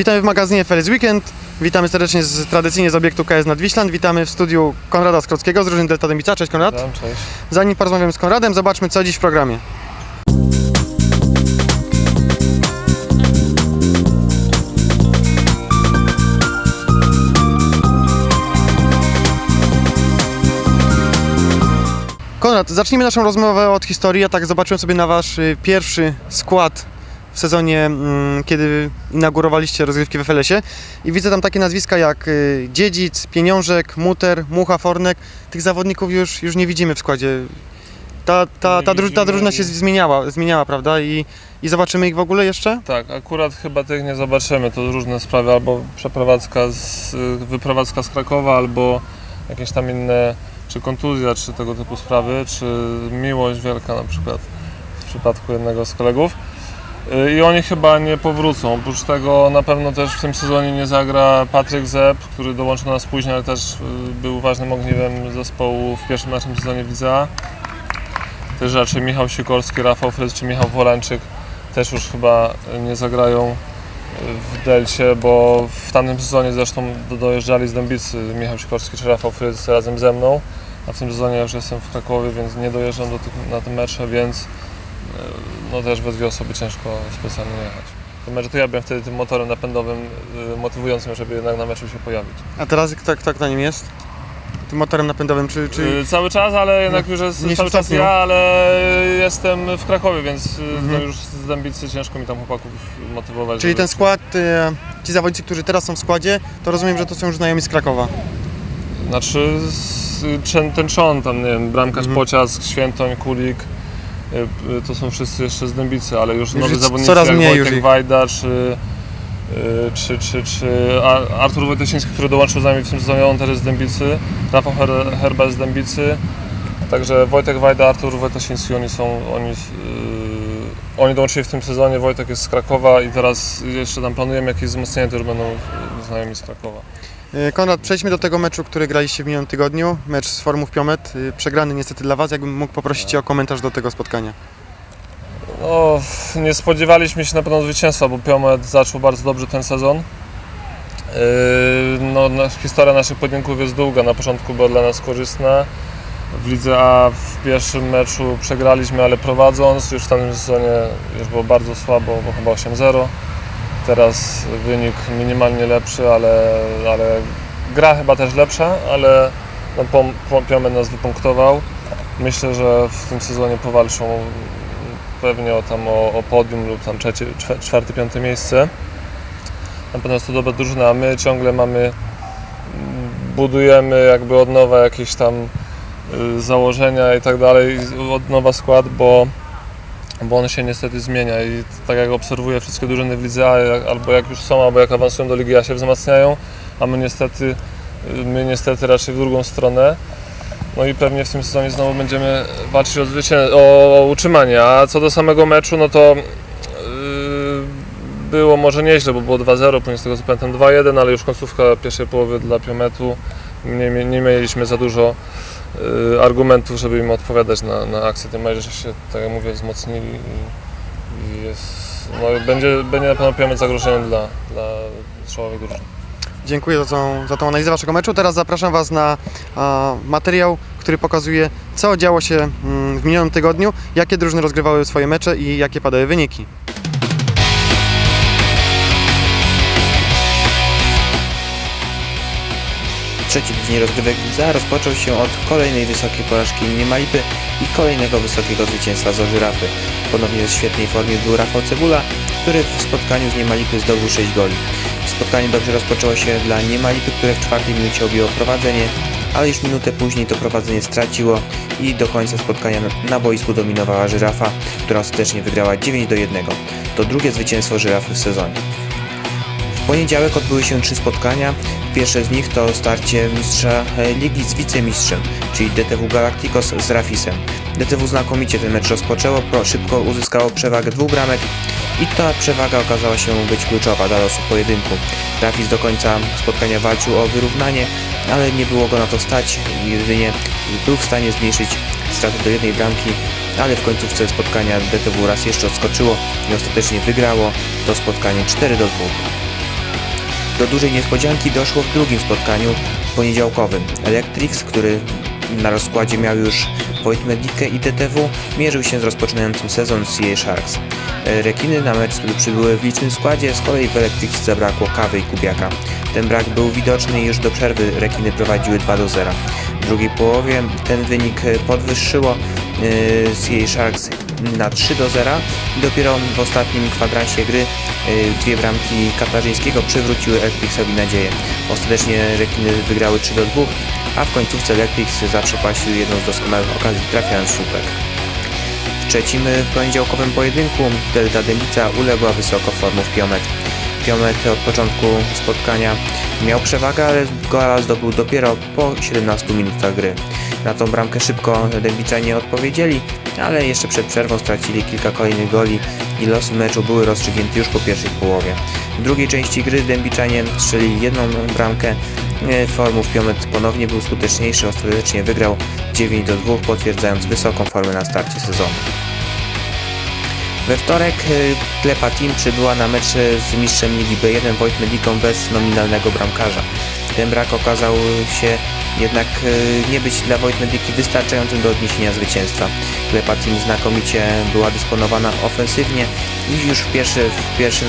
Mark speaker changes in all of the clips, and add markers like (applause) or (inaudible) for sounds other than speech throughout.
Speaker 1: Witamy w magazynie FLS Weekend. Witamy serdecznie z, tradycyjnie z obiektu KS Nadwiśland. Witamy w studiu Konrada Skrockiego z drużyny Delta Dębica. Cześć Konrad.
Speaker 2: Cześć.
Speaker 1: Zanim porozmawiamy z Konradem, zobaczmy co dziś w programie. Konrad, zacznijmy naszą rozmowę od historii. Ja tak zobaczyłem sobie na wasz y, pierwszy skład sezonie, mm, kiedy inaugurowaliście rozgrywki w FLS-ie i widzę tam takie nazwiska jak y, Dziedzic, Pieniążek, Muter, Mucha, Fornek. Tych zawodników już, już nie widzimy w składzie. Ta, ta, ta, druż, ta drużyna się zmieniała, zmieniała prawda? I, I zobaczymy ich w ogóle jeszcze?
Speaker 2: Tak, akurat chyba tych nie zobaczymy. To różne sprawy, albo przeprowadzka z, wyprowadzka z Krakowa, albo jakieś tam inne, czy kontuzja, czy tego typu sprawy, czy miłość wielka na przykład w przypadku jednego z kolegów. Y, I oni chyba nie powrócą. Oprócz tego na pewno też w tym sezonie nie zagra Patryk Zep, który dołączył do nas później, ale też y, był ważnym ogniwem zespołu w pierwszym naszym sezonie Widza. Też raczej Michał Sikorski, Rafał Frydz czy Michał Wolańczyk też już chyba nie zagrają w Delcie, bo w tamtym sezonie zresztą do- dojeżdżali z Dębicy Michał Sikorski czy Rafał Frydz razem ze mną, a w tym sezonie już jestem w Krakowie, więc nie dojeżdżam do tych, na te mecze, więc no też we dwie osoby ciężko specjalnie jechać. To mecz to ja byłem wtedy tym motorem napędowym e, motywującym, żeby jednak na meczu się pojawić.
Speaker 1: A teraz kto, kto, na nim jest? Tym motorem napędowym, czy... czy...
Speaker 2: Y, Cały czas, ale jednak już jest cały czas
Speaker 1: stopniu.
Speaker 2: ja, ale jestem w Krakowie, więc y,
Speaker 1: Mhm.
Speaker 2: no już z Dębicy ciężko mi tam chłopaków motywować.
Speaker 1: Czyli
Speaker 2: żeby-
Speaker 1: ten skład, ci zawodnicy, którzy teraz są w składzie, to rozumiem, że to są już znajomi z Krakowa.
Speaker 2: Znaczy ten, trzon tam, nie wiem, Bramkarz
Speaker 1: Mhm.
Speaker 2: Pociask, Świętoń, Kulik, y, y, to są wszyscy jeszcze z Dębicy, ale już,
Speaker 1: Już
Speaker 2: nowi zawodnicy
Speaker 1: coraz
Speaker 2: jak
Speaker 1: mniej
Speaker 2: Wojtek
Speaker 1: już.
Speaker 2: Wajda, czy, y, czy, czy, czy Ar- Artur Wojtasiński, który dołączył z nami w tym sezonie, on też jest z Dębicy, Rafał Her, Herba jest z Dębicy, także Wojtek Wajda, Artur Wojtasiński, oni są, oni, y, oni dołączyli w tym sezonie, Wojtek jest z Krakowa i teraz jeszcze tam planujemy jakieś wzmocnienia, to już będą y, znajomi z Krakowa.
Speaker 1: E, Konrad, przejdźmy do tego meczu, który graliście w minionym tygodniu. Mecz z Formów Piomet. E, Przegrany niestety dla Was. Jakbym mógł poprosić Cię o komentarz do tego spotkania.
Speaker 2: No, nie spodziewaliśmy się na pewno zwycięstwa, bo Piomet zaczął bardzo dobrze ten sezon. Yy, No, historia naszych pojedynków jest długa. Na początku była dla nas korzystna. W Lidze A w pierwszym meczu przegraliśmy, ale prowadząc. Już w tamtym sezonie już było bardzo słabo, bo chyba 8-0. Teraz wynik minimalnie lepszy, ale, ale gra chyba też lepsza, ale no, nas wypunktował. Myślę, że w tym sezonie powalczą pewnie o, tam o, o podium lub tam trzecie, czwa- czwarte, piąte miejsce. Na pewno jest to dobra drużyna, a my ciągle mamy, budujemy jakby od nowa jakieś tam y, założenia i tak dalej, od nowa skład, bo, bo on się niestety zmienia i tak jak obserwuję wszystkie drużyny w lidze A, albo jak już są, albo jak awansują do Ligi A się wzmacniają, a my niestety, y, my niestety raczej w drugą stronę. No i pewnie w tym sezonie znowu będziemy walczyć o, o, utrzymanie. A co do samego meczu, no to yy, było może nieźle, bo było 2-0, później tego co pamiętam 2-1, ale już końcówka pierwszej połowy dla Piometu. Nie, nie mieliśmy za dużo argumentów, żeby im odpowiadać na, na akcję. Tym bardziej, że się, tak jak mówię, wzmocnili i, i jest, no, będzie, będzie na pewno Piomet zagrożeniem dla, dla czołowej drużyny.
Speaker 1: Dziękuję za tą, za tą analizę Waszego meczu. Teraz zapraszam Was na a, materiał, który pokazuje, co działo się mm, w minionym tygodniu, jakie drużyny rozgrywały swoje mecze i jakie padały wyniki.
Speaker 3: Trzeci tydzień rozgrywek Widza rozpoczął się od kolejnej wysokiej porażki Niemalipy i kolejnego wysokiego zwycięstwa z Ożyrafy. Ponownie w świetnej formie był Rafał Cebula, który w spotkaniu z Niemalipy zdobył 6 goli. Spotkanie dobrze rozpoczęło się dla Niemalipy, które w czwartej minucie objęło prowadzenie, ale już minutę później to prowadzenie straciło i do końca spotkania na boisku dominowała Żyrafa, która ostatecznie wygrała 9 do 1. To drugie zwycięstwo Żyrafy w sezonie. W poniedziałek odbyły się trzy spotkania. Pierwsze z nich to starcie mistrza e, ligi z wicemistrzem, czyli DTW Galacticos z Rafisem. DTW znakomicie ten mecz rozpoczęło, szybko uzyskało przewagę dwóch bramek i ta przewaga okazała się być kluczowa dla losu pojedynku. Rafis do końca spotkania walczył o wyrównanie, ale nie było go na to stać. Jedynie był w stanie zmniejszyć straty do jednej bramki, ale w końcówce spotkania DTW raz jeszcze odskoczyło i ostatecznie wygrało to spotkanie 4 do 2. Do dużej niespodzianki doszło w drugim spotkaniu poniedziałkowym. Electrix, który na rozkładzie miał już Wojt Medikę i DTW, mierzył się z rozpoczynającym sezon CA Sharks. E, Rekiny na mecz przybyły w licznym składzie, z kolei w Electrix zabrakło Kawy i Kubiaka. Ten brak był widoczny już do przerwy Rekiny prowadziły 2 do 0. W drugiej połowie ten wynik podwyższyło e, CA Sharks na 3 do 0 i dopiero w ostatnim kwadransie gry e, dwie bramki Katarzyńskiego przywróciły Electrixowi nadzieję. Ostatecznie Rekiny wygrały 3 do 2, a w końcówce Electrix zaprzepaścił jedną z doskonałych okazji trafiając słupek. W trzecim poniedziałkowym pojedynku Delta Dębica uległa wysoko formą w Piomet od początku spotkania miał przewagę, ale gola zdobył dopiero po 17 minutach gry. Na tą bramkę szybko Dębiczanie odpowiedzieli, ale jeszcze przed przerwą stracili kilka kolejnych goli i losy meczu były rozstrzygnięte już po pierwszej połowie. W drugiej części gry Dębiczanie strzelili jedną bramkę, E, Formów Piomet ponownie był skuteczniejszy, ostatecznie wygrał 9 do 2, potwierdzając wysoką formę na starcie sezonu. We wtorek e, Klepa Team przybyła na mecz z mistrzem Ligi B1 Wojt Mediką bez nominalnego bramkarza. Ten brak okazał się jednak e, nie być dla Wojt Medyki wystarczającym do odniesienia zwycięstwa. Klepa Team znakomicie była dysponowana ofensywnie i już w, pierwszy, w pierwszym,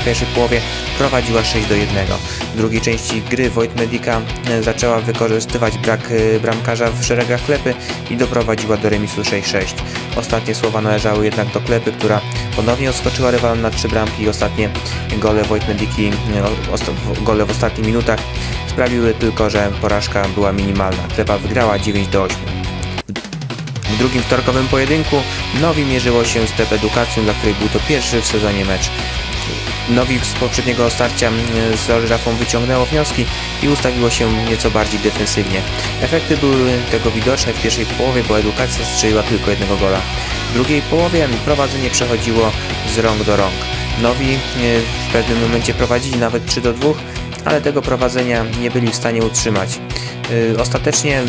Speaker 3: w pierwszej połowie prowadziła 6 do 1. W drugiej części gry Wojt Medica zaczęła wykorzystywać brak bramkarza w szeregach Klepy i doprowadziła do remisu 6-6. Ostatnie słowa należały jednak do Klepy, która ponownie odskoczyła rywalom na trzy bramki i ostatnie gole Wojt Mediki, gole w ostatnich minutach sprawiły tylko, że porażka była minimalna. Klepa wygrała 9 do 8. W drugim wtorkowym pojedynku Nowi mierzyło się z TEP Edukacją, dla której był to pierwszy w sezonie mecz. Nowi z poprzedniego starcia z Rafą wyciągnęło wnioski i ustawiło się nieco bardziej defensywnie. Efekty były tego widoczne w pierwszej połowie, bo edukacja strzeliła tylko jednego gola. W drugiej połowie prowadzenie przechodziło z rąk do rąk. Nowi w pewnym momencie prowadzili nawet 3 do 2, ale tego prowadzenia nie byli w stanie utrzymać. Y, ostatecznie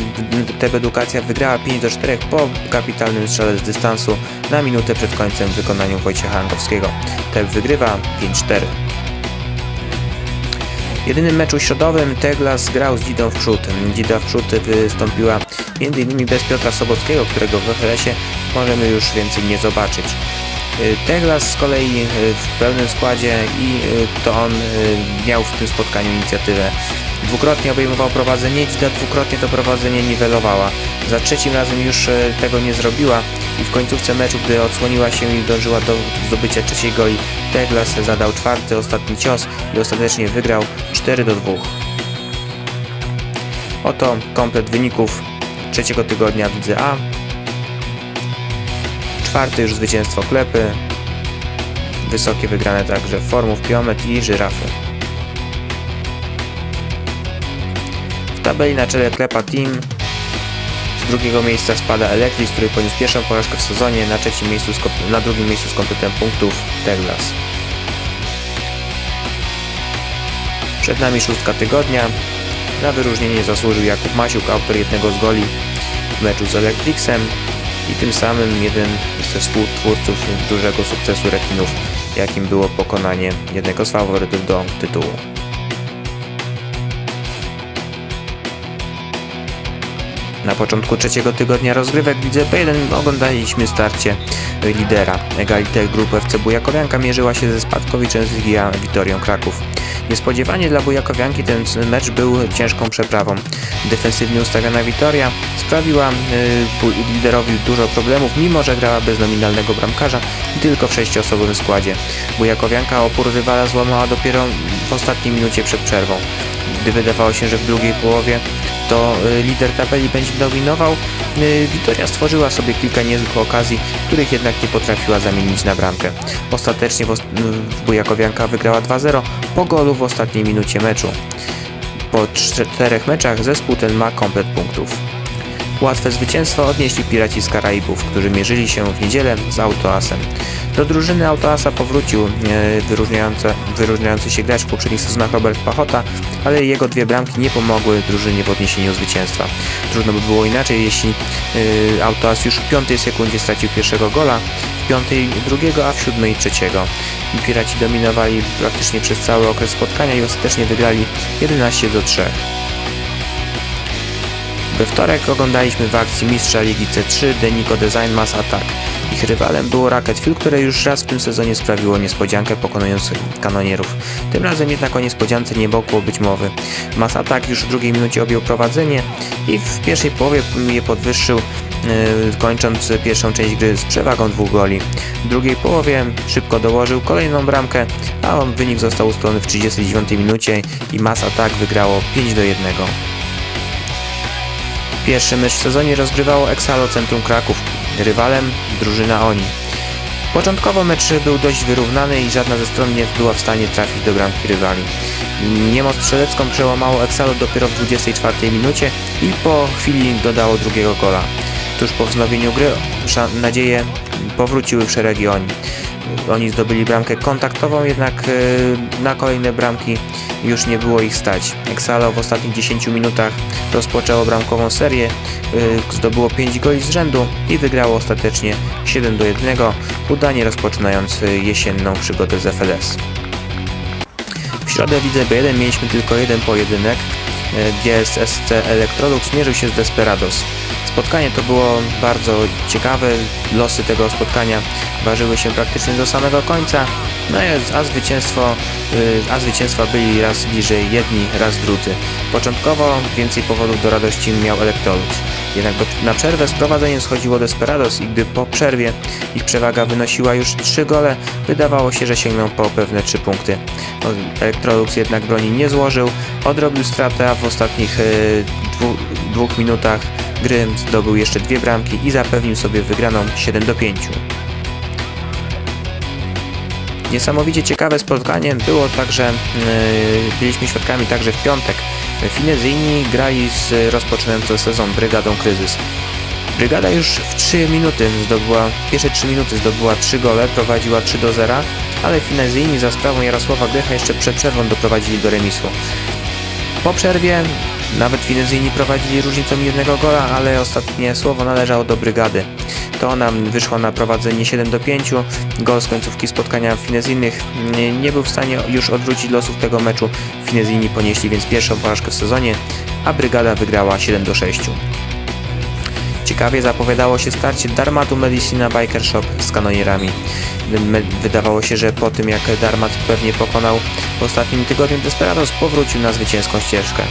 Speaker 3: Teb Edukacja wygrała 5 do 4 po kapitalnym strzale z dystansu na minutę przed końcem w wykonaniu Wojciecha Hankowskiego. Teb wygrywa 5-4. W jedynym meczu środowym Teglas grał z Dzidą w przód. Dzida w przód wystąpiła m.in. bez Piotra Sobockiego, którego w FLS-ie możemy już więcej nie zobaczyć. Y, Teglas z kolei y, w pełnym składzie i to on miał w tym spotkaniu inicjatywę. Dwukrotnie obejmował prowadzenie, Dzida dwukrotnie to prowadzenie niwelowała. Za trzecim razem już tego nie zrobiła i w końcówce meczu, gdy odsłoniła się i dążyła do zdobycia trzeciej goli, Teglas zadał czwarty, ostatni cios i ostatecznie wygrał 4 do 2. Oto komplet wyników trzeciego tygodnia w A. Czwarte już zwycięstwo Klepy. Wysokie wygrane także Formów, Piomet i Żyrafy. W tabeli na czele Klepa Team z drugiego miejsca spada Electrix, który poniósł pierwszą porażkę w sezonie, na, trzecim miejscu na drugim miejscu z kompletem punktów Teglas. Przed nami szóstka tygodnia. Na wyróżnienie zasłużył Jakub Masiuk, autor jednego z goli w meczu z Electrixem i tym samym jeden ze współtwórców dużego sukcesu rekinów, jakim było pokonanie jednego z faworytów do tytułu. Na początku trzeciego tygodnia rozgrywek w Lidze P1 oglądaliśmy starcie lidera. Egalite grupy FC Bujakowianka mierzyła się ze spadkowiczem z Ligi Witorią Kraków. Niespodziewanie dla Bujakowianki ten mecz był ciężką przeprawą. Defensywnie ustawiona Witoria sprawiła y, liderowi dużo problemów, mimo że grała bez nominalnego bramkarza i tylko w sześcioosobowym składzie. Bujakowianka opór rywala złamała dopiero w ostatniej minucie przed przerwą. Gdy wydawało się, że w drugiej połowie to y, lider tabeli będzie dominował, y, Witoria stworzyła sobie kilka niezłych okazji, których jednak nie potrafiła zamienić na bramkę. Ostatecznie Bujakowianka wygrała 2-0 po golu w ostatniej minucie meczu. Po czterech meczach zespół ten ma komplet punktów. Łatwe zwycięstwo odnieśli Piraci z Karaibów, którzy mierzyli się w niedzielę z Autoasem. Do drużyny Autoasa powrócił e, wyróżniający, się gracz w poprzednich sezonach Robert Pachota, ale jego dwie bramki nie pomogły drużynie w odniesieniu zwycięstwa. Trudno by było inaczej, jeśli e, Autoas już w piątej sekundzie stracił pierwszego gola, w piątej drugiego, a w siódmej trzeciego. Piraci dominowali praktycznie przez cały okres spotkania i ostatecznie wygrali 11 do 3. We wtorek oglądaliśmy w akcji mistrza Ligi C3 Denico Design Mass Attack. Ich rywalem było Rocket Fuel, które już raz w tym sezonie sprawiło niespodziankę pokonując kanonierów. Tym razem jednak o niespodziance nie mogło być mowy. Mass Attack już w drugiej minucie objął prowadzenie i w pierwszej połowie je podwyższył yy, kończąc pierwszą część gry z przewagą dwóch goli. W drugiej połowie szybko dołożył kolejną bramkę, a wynik został ustalony w 39 minucie i Mass Attack wygrało 5 do 1. Pierwszy mecz w sezonie rozgrywało Exalo Centrum Kraków, rywalem drużyna Oni. Początkowo mecz był dość wyrównany i żadna ze stron nie była w stanie trafić do bramki rywali. Niemoc strzelecką przełamało Exalo dopiero w 24 minucie i po chwili dodało drugiego gola. Tuż po wznowieniu gry nadzieje powróciły w szeregi Oni. Oni zdobyli bramkę kontaktową, jednak e, na kolejne bramki już nie było ich stać. Exalo w ostatnich 10 minutach rozpoczęło bramkową serię, e, zdobyło 5 goli z rzędu i wygrało ostatecznie 7 do 1, udanie rozpoczynając jesienną przygodę z FLS. W środę w Lidze B1 mieliśmy tylko jeden pojedynek. GSSC Electrolux mierzył się z Desperados. Spotkanie to było bardzo ciekawe, losy tego spotkania ważyły się praktycznie do samego końca, no a zwycięstwo, y, a zwycięstwa byli raz bliżej jedni, raz drudzy. Początkowo więcej powodów do radości miał Electrolux. Jednak na przerwę z prowadzeniem schodziło Desperados i gdy po przerwie ich przewaga wynosiła już 3 gole, wydawało się, że sięgną po pewne 3 punkty. Electrolux jednak broni nie złożył, odrobił stratę, a w ostatnich y, dwu, dwóch minutach gry zdobył jeszcze dwie bramki i zapewnił sobie wygraną 7 do 5. Niesamowicie ciekawe spotkanie było także, yy, byliśmy świadkami także w piątek. Finezyjni grali z rozpoczynającą sezon Brygadą Kryzys. Brygada już w 3 minuty zdobyła, pierwsze 3 minuty zdobyła 3 gole, prowadziła 3 do 0, ale Finezyjni za sprawą Jarosława Grycha jeszcze przed przerwą doprowadzili do remisu. Po przerwie nawet Finezyjni prowadzili różnicą jednego gola, ale ostatnie słowo należało do brygady. To ona wyszła na prowadzenie 7 do 5. Gol z końcówki spotkania finezyjnych nie był w stanie już odwrócić losów tego meczu. Finezyjni ponieśli więc pierwszą porażkę w sezonie, a brygada wygrała 7 do 6. Ciekawie zapowiadało się starcie Darmatu Medicina Biker Shop z kanonierami. Wydawało się, że po tym jak Darmat pewnie pokonał w ostatnim tygodniu Desperados powrócił na zwycięską ścieżkę.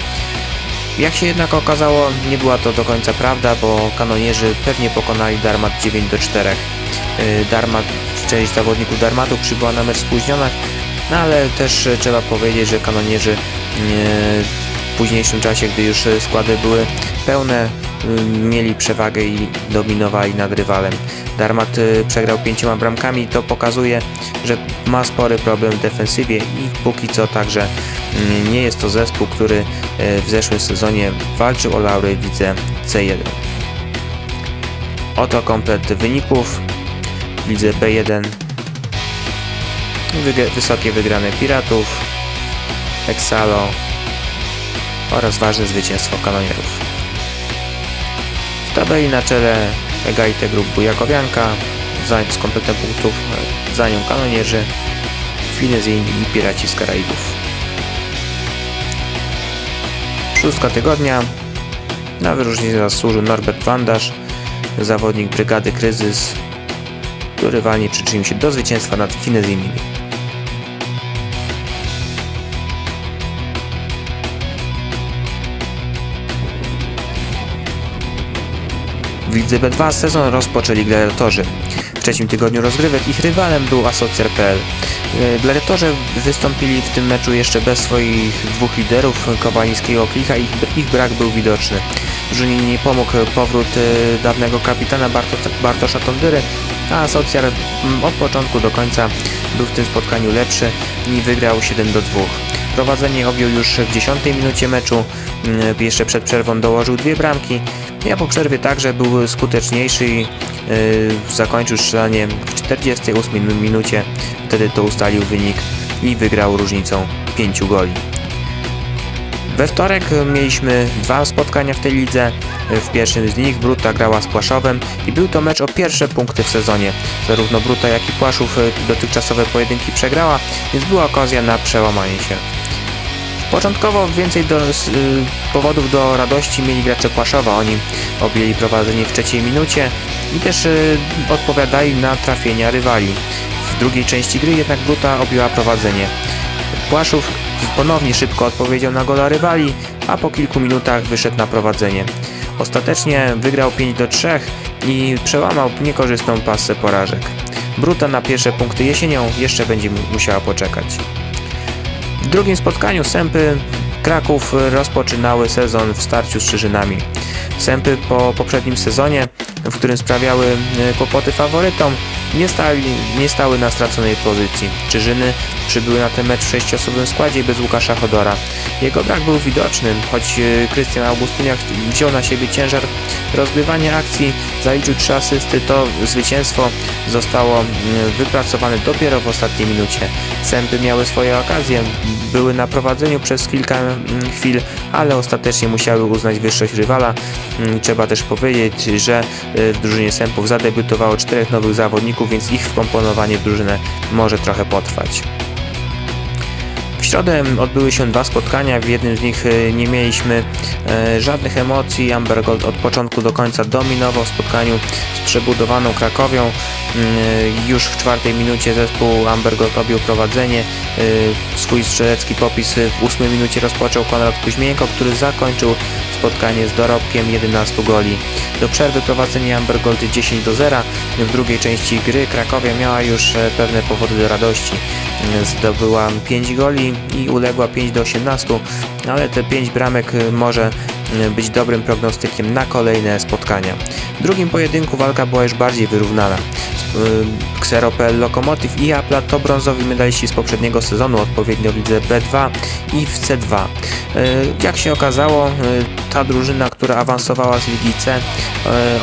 Speaker 3: Jak się jednak okazało, nie była to do końca prawda, bo kanonierzy pewnie pokonali Darmat 9 do 4. Y, Darmat, część zawodników Darmatu przybyła na mecz spóźniona, no ale też trzeba powiedzieć, że kanonierzy y, w późniejszym czasie, gdy już składy były pełne, mieli przewagę i dominowali nad rywalem. Darmat przegrał pięcioma bramkami, to pokazuje, że ma spory problem w defensywie i póki co także nie jest to zespół, który e, w zeszłym sezonie walczył o laury w lidze C1. Oto komplet wyników w lidze B1. Wysokie wygrane Piratów, Exalo oraz ważne zwycięstwo kanonierów. W tabeli na czele Egaite Group Bujakowianka z kompletem punktów za nią kanonierzy, Finezyjni i Piraci z Karaibów. Szóstka tygodnia. Na wyróżnienie zasłużył Norbert Wandasz, zawodnik brygady Kryzys, który walnie przyczynił się do zwycięstwa nad Finezyjnymi. W Lidze B2 sezon rozpoczęli gladiatorzy. W trzecim tygodniu rozgrywek ich rywalem był Asocjar.pl. E, gladiatorzy wystąpili w tym meczu jeszcze bez swoich dwóch liderów, Kowalińskiego Klicha, ich, ich brak był widoczny. Drużynie nie pomógł powrót e, dawnego kapitana Barto, Bartosza Tondyry, a Asocjar od początku do końca był w tym spotkaniu lepszy i wygrał 7 do 2. Prowadzenie objął już w 10 minucie meczu, jeszcze przed przerwą dołożył dwie bramki, a po przerwie także był skuteczniejszy i yy, zakończył strzelanie w 48 minucie. Wtedy to ustalił wynik i wygrał różnicą 5 goli. We wtorek mieliśmy dwa spotkania w tej lidze. W pierwszym z nich Bruta grała z Płaszowem i był to mecz o pierwsze punkty w sezonie. Zarówno Bruta jak i Płaszów dotychczasowe pojedynki przegrała, więc była okazja na przełamanie się. Początkowo więcej do, y, powodów do radości mieli gracze Płaszowa. Oni objęli prowadzenie w trzeciej minucie i też y, odpowiadali na trafienia rywali. W drugiej części gry jednak Bruta objęła prowadzenie. Płaszów ponownie szybko odpowiedział na gola rywali, a po kilku minutach wyszedł na prowadzenie. Ostatecznie wygrał 5 do 3 i przełamał niekorzystną pasę porażek. Bruta na pierwsze punkty jesienią jeszcze będzie musiała poczekać. W drugim spotkaniu Sępy Kraków rozpoczynały sezon w starciu z Czyżynami. Sępy po poprzednim sezonie, w którym sprawiały e, kłopoty faworytom, nie, stali, nie stały na straconej pozycji. Czyżyny przybyły na ten mecz w sześciosobowym składzie bez Łukasza Chodora. Jego brak był widoczny, choć e, Krystian Augustyniak wziął na siebie ciężar rozgrywania akcji, zaliczył trzy asysty, to zwycięstwo zostało wypracowane dopiero w ostatniej minucie. Sępy miały swoje okazje, były na prowadzeniu przez kilka chwil, ale ostatecznie musiały uznać wyższość rywala. Trzeba też powiedzieć, że e, w drużynie Sępów zadebiutowało czterech nowych zawodników, więc ich wkomponowanie w drużynę może trochę potrwać. Środę odbyły się dwa spotkania, w jednym z nich e, nie mieliśmy e, żadnych emocji. Amber Gold od początku do końca dominował w spotkaniu z przebudowaną Krakowią. Mm, e, już w czwartej minucie zespół Amber Gold objął prowadzenie. Swój strzelecki popis w ósmej minucie rozpoczął Konrad Kuźmienko, który zakończył spotkanie z dorobkiem 11 goli. Do przerwy prowadzenie Amber Gold 10 do 0. W drugiej części gry Krakowia miała już pewne powody do radości. Zdobyła 5 goli i uległa 5 do 18, ale te 5 bramek może być dobrym prognostykiem na kolejne spotkania. W drugim pojedynku walka była już bardziej wyrównana. Xeropel Lokomotiv i Apla to brązowi medaliści z poprzedniego sezonu, odpowiednio w lidze B2 i w C2. E, jak się okazało, e, ta drużyna, która awansowała z Ligi C, e,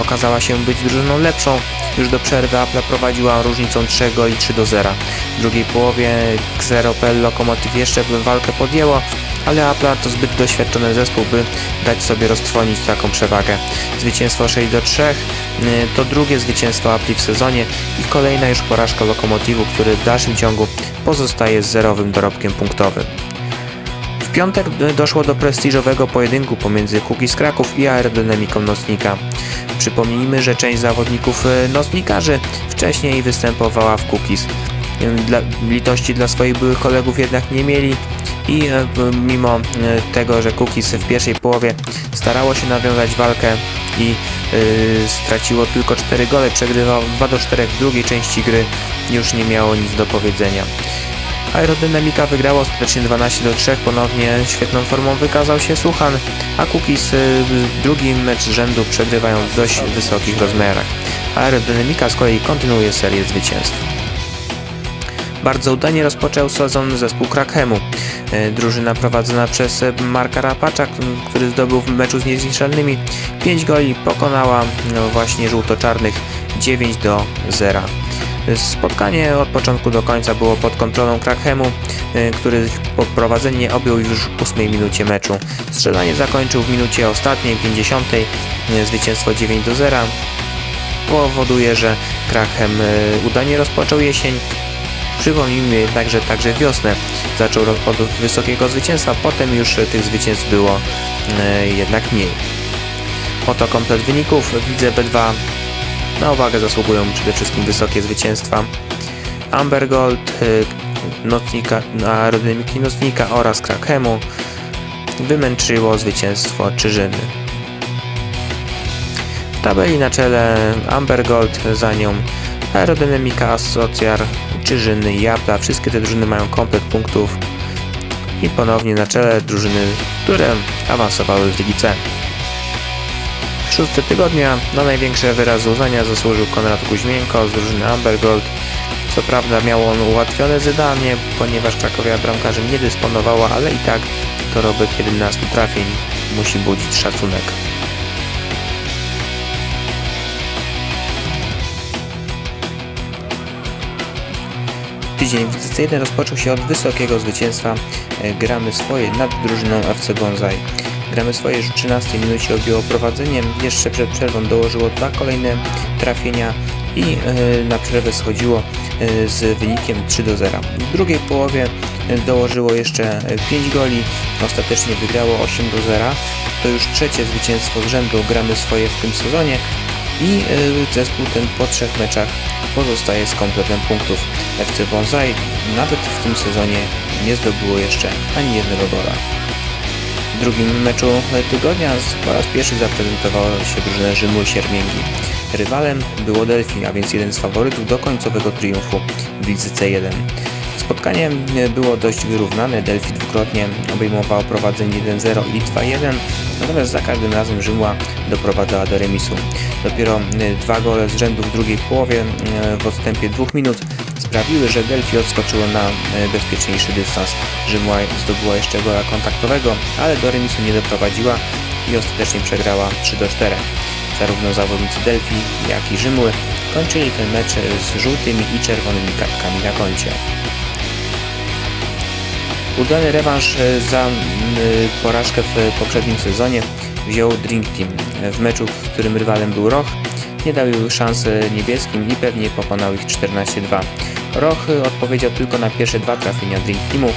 Speaker 3: okazała się być drużyną lepszą. Już do przerwy Apla prowadziła różnicą 3 goli 3 do 0. W drugiej połowie Xeropel Lokomotiv jeszcze walkę podjęło, ale Apla to zbyt doświadczony zespół, by dać sobie roztrwonić taką przewagę. Zwycięstwo 6 do 3 to drugie zwycięstwo Apli w sezonie i kolejna już porażka Lokomotivu, który w dalszym ciągu pozostaje z zerowym dorobkiem punktowym. W piątek doszło do prestiżowego pojedynku pomiędzy Kukiz Kraków i aerodynamiką Nocnika. Przypomnijmy, że część zawodników e, nocnikarzy wcześniej występowała w Kukiz. Dla, litości dla swoich byłych kolegów jednak nie mieli i e, mimo e, tego, że Cookies w pierwszej połowie starało się nawiązać walkę i straciło tylko 4 gole, przegrywał 2 do 4 w drugiej części gry, już nie miało nic do powiedzenia. Aerodynamika wygrała ostatecznie 12 do 3, ponownie świetną formą wykazał się Suchan, a Cookies drugi mecz rzędu przegrywają w dość wysokich rozmiarach. Aerodynamika z kolei kontynuuje serię zwycięstw. Bardzo udanie rozpoczął sezon zespół Krakhemu. E, drużyna prowadzona przez Marka Rapacza, który zdobył w meczu z niezniszczalnymi 5 goli, pokonała no, właśnie żółto-czarnych 9 do 0. Spotkanie od początku do końca było pod kontrolą Krakhemu, e, który prowadzenie objął już w 8 minucie meczu. Strzelanie zakończył w minucie ostatniej, 50. E, zwycięstwo 9 do 0 powoduje, że Krachem udanie rozpoczął jesień. Przypomnijmy jednak, że także wiosnę zaczął od wysokiego zwycięstwa, potem już tych zwycięstw było jednak mniej. Oto komplet wyników. Widzę B2 na uwagę zasługują przede wszystkim wysokie zwycięstwa. Amber Gold, y, nocnika, aerodynamiki Nocnika oraz Krakemu wymęczyło zwycięstwo Czyżyny. W tabeli na czele Amber Gold, za nią aerodynamika Asocjar, Czyżyny i Japla. Wszystkie te drużyny mają komplet punktów i ponownie na czele drużyny, które awansowały z Ligi C. Szóste tygodnia na największe wyrazy uznania zasłużył Konrad Kuźmienko z drużyny Ambergold. Co prawda miał on ułatwione zadanie, ponieważ Krakowia bramkarzem nie dysponowała, ale i tak dorobek 11 trafień musi budzić szacunek. Tydzień DC1 rozpoczął się od wysokiego zwycięstwa e, Gramy swoje nad drużyną FC Bonsai. Gramy swoje już w 13 minucie objęło prowadzenie, jeszcze przed przerwą dołożyło dwa kolejne trafienia i e, na przerwę schodziło e, z wynikiem 3 do 0. W drugiej połowie dołożyło jeszcze 5 goli, ostatecznie wygrało 8 do 0. To już trzecie zwycięstwo z rzędu gramy swoje w tym sezonie i zespół ten po trzech meczach pozostaje z kompletem punktów. FC Bonsai nawet w tym sezonie nie zdobyło jeszcze ani jednego gola. W drugim meczu tygodnia po raz pierwszy zaprezentowała się drużyna Rzymu Siermięgi. Rywalem było Delphi, a więc jeden z faworytów do końcowego triumfu w Lidze C1. Spotkanie było dość wyrównane, Delphi dwukrotnie obejmowało prowadzenie 1-0 i 2-1, natomiast za każdym razem Rzymła doprowadzała do remisu. Dopiero dwa gole z rzędu w drugiej połowie w odstępie dwóch minut sprawiły, że Delphi odskoczyło na bezpieczniejszy dystans. Rzymła zdobyła jeszcze gola kontaktowego, ale do remisu nie doprowadziła i ostatecznie przegrała 3 4. Zarówno zawodnicy Delphi, jak i Rzymły kończyli ten mecz z żółtymi i czerwonymi kartkami na koncie. Udany rewanż e, za e, porażkę w poprzednim sezonie wziął Drink Team. W meczu, w którym rywalem był Roch, nie dał szansy niebieskim i pewnie pokonał ich 14-2. Roch odpowiedział tylko na pierwsze dwa trafienia Drink Teamu,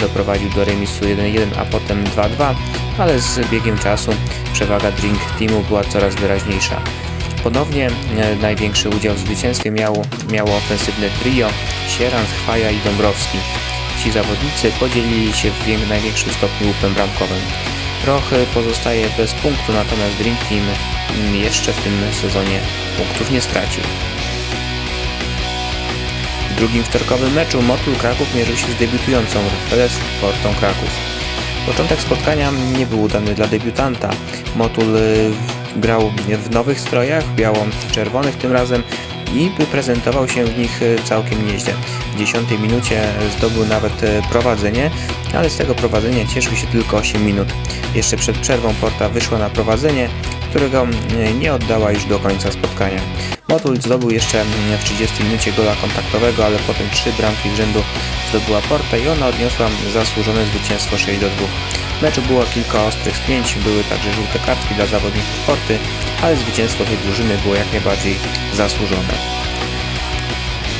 Speaker 3: doprowadził do remisu 1-1, a potem 2-2, ale z biegiem czasu przewaga Drink Teamu była coraz wyraźniejsza. Ponownie e, największy udział w zwycięstwie miało, miało ofensywne trio Sieran, Chwaja i Dąbrowski. Ci zawodnicy podzielili się w największym stopniu łupem bramkowym. Roch pozostaje bez punktu, natomiast Dream Team jeszcze w tym sezonie punktów nie stracił. W drugim wtorkowym meczu Motul Kraków mierzył się z debiutującą Refeles Portą Kraków. Początek spotkania nie był udany dla debiutanta. Motul y, grał w nowych strojach, biało-czerwonych tym razem i prezentował się w nich e, całkiem nieźle. W 10 minucie zdobył nawet e, prowadzenie, ale z tego prowadzenia cieszył się tylko 8 minut. Jeszcze przed przerwą Porta wyszła na prowadzenie, którego nie oddała już do końca spotkania. Motul zdobył jeszcze w 30 minucie gola kontaktowego, ale potem trzy bramki z rzędu zdobyła Porta i ona odniosła zasłużone zwycięstwo 6 do 2. W meczu było kilka ostrych spięć, były także żółte kartki dla zawodników Porty, ale zwycięstwo tej drużyny było jak najbardziej zasłużone.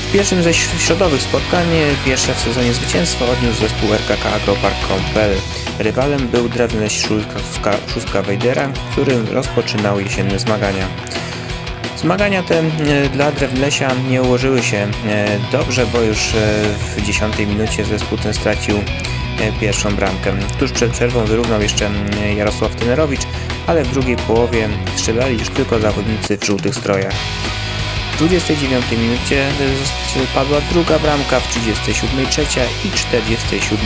Speaker 3: W pierwszym ze środowych spotkań, pierwsze w sezonie zwycięstwo odniósł zespół RKK Agropark.pl. Rywalem był drewny szóstka, szóstka Wejdera, którym rozpoczynał jesienne zmagania. Zmagania te e, dla Drewlesia nie ułożyły się e, dobrze, bo już e, w 10 minucie zespół ten stracił pierwszą bramkę. Tuż przed przerwą wyrównał jeszcze Jarosław Tenerowicz, ale w drugiej połowie strzelali już tylko zawodnicy w żółtych strojach. W 29 minucie padła druga bramka, w 37 trzecia i 47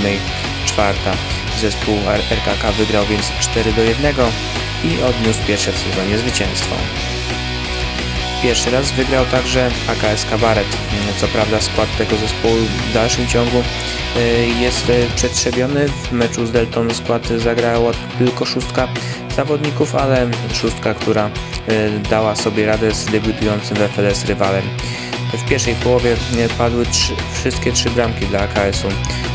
Speaker 3: czwarta. Zespół RKK wygrał więc 4 do 1 i odniósł pierwsze w sezonie zwycięstwo. Pierwszy raz wygrał także AKS Kabaret. Co prawda skład tego zespołu w dalszym ciągu y, jest y, przetrzebiony. W meczu z Delton skład zagrała tylko szóstka zawodników, ale szóstka, która y, dała sobie radę z debiutującym w FLS rywalem. W pierwszej połowie padły trzy, wszystkie trzy bramki dla AKS-u.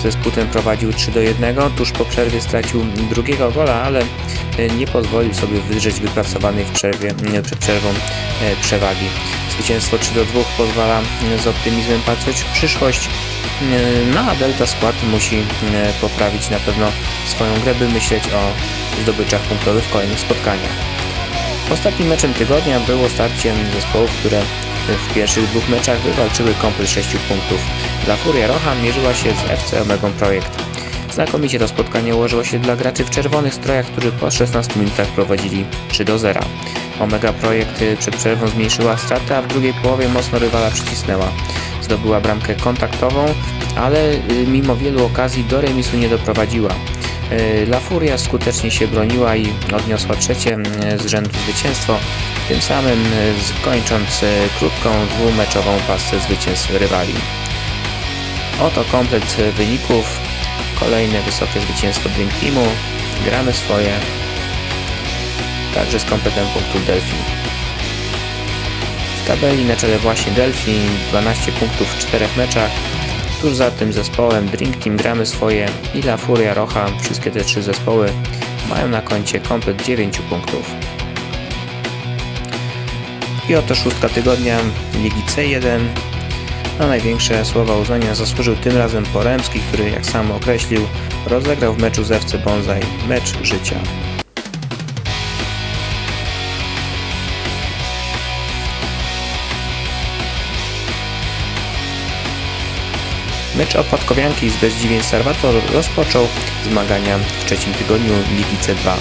Speaker 3: Zespół ten prowadził 3 do 1, tuż po przerwie stracił drugiego gola, ale nie pozwolił sobie wydrzeć wypracowanej w przerwie, przed przerwą e, przewagi. Zwycięstwo 3 do 2 pozwala z optymizmem patrzeć w przyszłość. No a Delta skład musi poprawić na pewno swoją grę, by myśleć o zdobyczach punktowych w kolejnych spotkaniach. Ostatnim meczem tygodnia było starcie zespołów, które w pierwszych dwóch meczach wywalczyły komplet 6 punktów. Dla Furia Rocha mierzyła się z FC Omega Projekt. Znakomicie to spotkanie ułożyło się dla graczy w czerwonych strojach, którzy po 16 minutach prowadzili 3 do 0. Omega Projekt przed przerwą zmniejszyła stratę, a w drugiej połowie mocno rywala przycisnęła. Zdobyła bramkę kontaktową, ale y, mimo wielu okazji do remisu nie doprowadziła. Y, La Furia skutecznie się broniła i odniosła trzecie y, z rzędu zwycięstwo, tym samym kończąc krótką dwumeczową pasę zwycięstw rywali. Oto komplet wyników Kolejne wysokie zwycięstwo Dream Teamu. Gramy swoje. Także z kompletem punktów Delphi. W tabeli na czele właśnie Delphi. 12 punktów w 4 meczach. Tuż za tym zespołem Drink Team gramy swoje i La Furia Rocha, wszystkie te trzy zespoły mają na koncie komplet 9 punktów. I oto szóstka tygodnia Ligi C1. Na największe słowa uznania zasłużył tym razem Poremski, który jak sam określił rozegrał w meczu z FC Bonsai mecz życia. Mecz Opłatkowianki z Bezdziwień Salvator rozpoczął zmagania w trzecim tygodniu Ligi C2.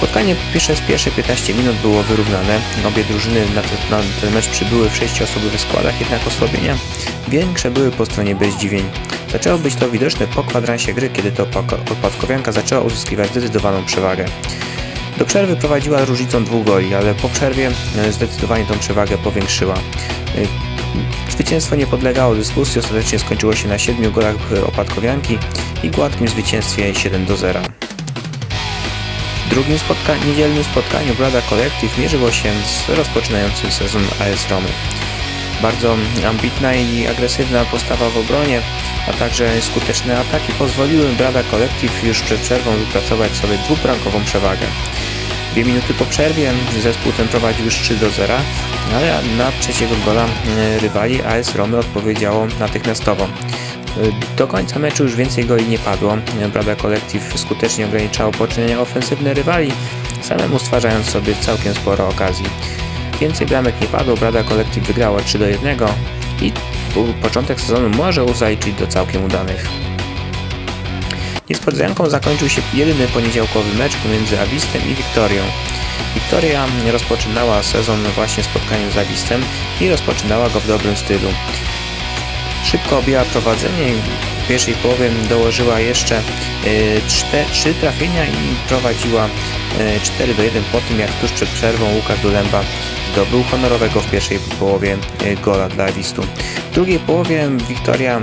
Speaker 3: Spotkanie przez pierwsze 15 minut było wyrównane. Obie drużyny na ten, na ten mecz przybyły w sześcioosobowych składach, jednak osłabienia większe były po stronie Bezdziwień. Zaczęło być to widoczne po kwadransie gry, kiedy to Opłatkowianka zaczęła uzyskiwać zdecydowaną przewagę. Do przerwy prowadziła różnicą dwóch goli, ale po przerwie e, zdecydowanie tą przewagę powiększyła. E, Zwycięstwo nie podlegało dyskusji, ostatecznie skończyło się na 7 golach opadkowianki i gładkim zwycięstwie 7 do 0. Drugim spotka niedzielnym spotkaniu Brada Collective mierzyło się z rozpoczynającym sezon AS Romy. Bardzo ambitna i agresywna postawa w obronie, a także skuteczne ataki pozwoliły Brada Collective już przed przerwą wypracować sobie dwubramkową przewagę. Dwie minuty po przerwie zespół ten prowadził już 3 do 0, ale na trzeciego gola e, rywali AS Romy odpowiedziało natychmiastowo. E, do końca meczu już więcej goli nie padło. Brada Collective skutecznie ograniczało poczynienia ofensywne rywali, samemu stwarzając sobie całkiem sporo okazji. Więcej bramek nie padło, Brada Collective wygrała 3 do 1 i początek sezonu może zaliczyć do całkiem udanych. Niespodzianką zakończył się jedyny poniedziałkowy mecz pomiędzy Awistem i Wiktorią. Wiktoria rozpoczynała sezon właśnie spotkaniem z Awistem i rozpoczynała go w dobrym stylu. Szybko objęła prowadzenie w pierwszej połowie dołożyła jeszcze 3 e, trafienia i prowadziła 4 e, do 1 po tym jak tuż przed przerwą Łukasz Dulemba zdobył honorowego w pierwszej połowie e, gola dla Awistu. W drugiej połowie Wiktoria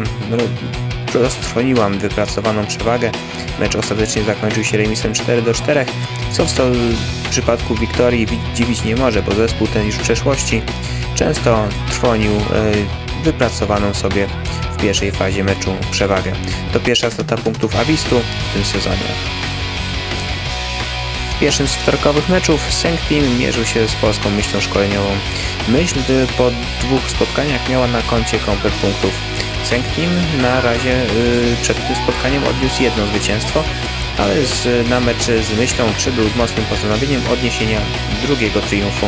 Speaker 3: roztrwoniłam wypracowaną przewagę. Mecz ostatecznie zakończył się remisem 4 do 4, co w przypadku Wiktorii dziwić nie może, bo zespół ten już w przeszłości często trwonił wypracowaną sobie w pierwszej fazie meczu przewagę. To pierwsza strata punktów Awistu w tym sezonie. W pierwszym z wtorkowych meczów Team mierzył się z polską myślą szkoleniową. Myśl po dwóch spotkaniach miała na koncie komplet punktów. Team na razie y, przed tym spotkaniem odniósł jedno zwycięstwo, ale z, na mecz z myślą przybył z mocnym postanowieniem odniesienia drugiego triumfu.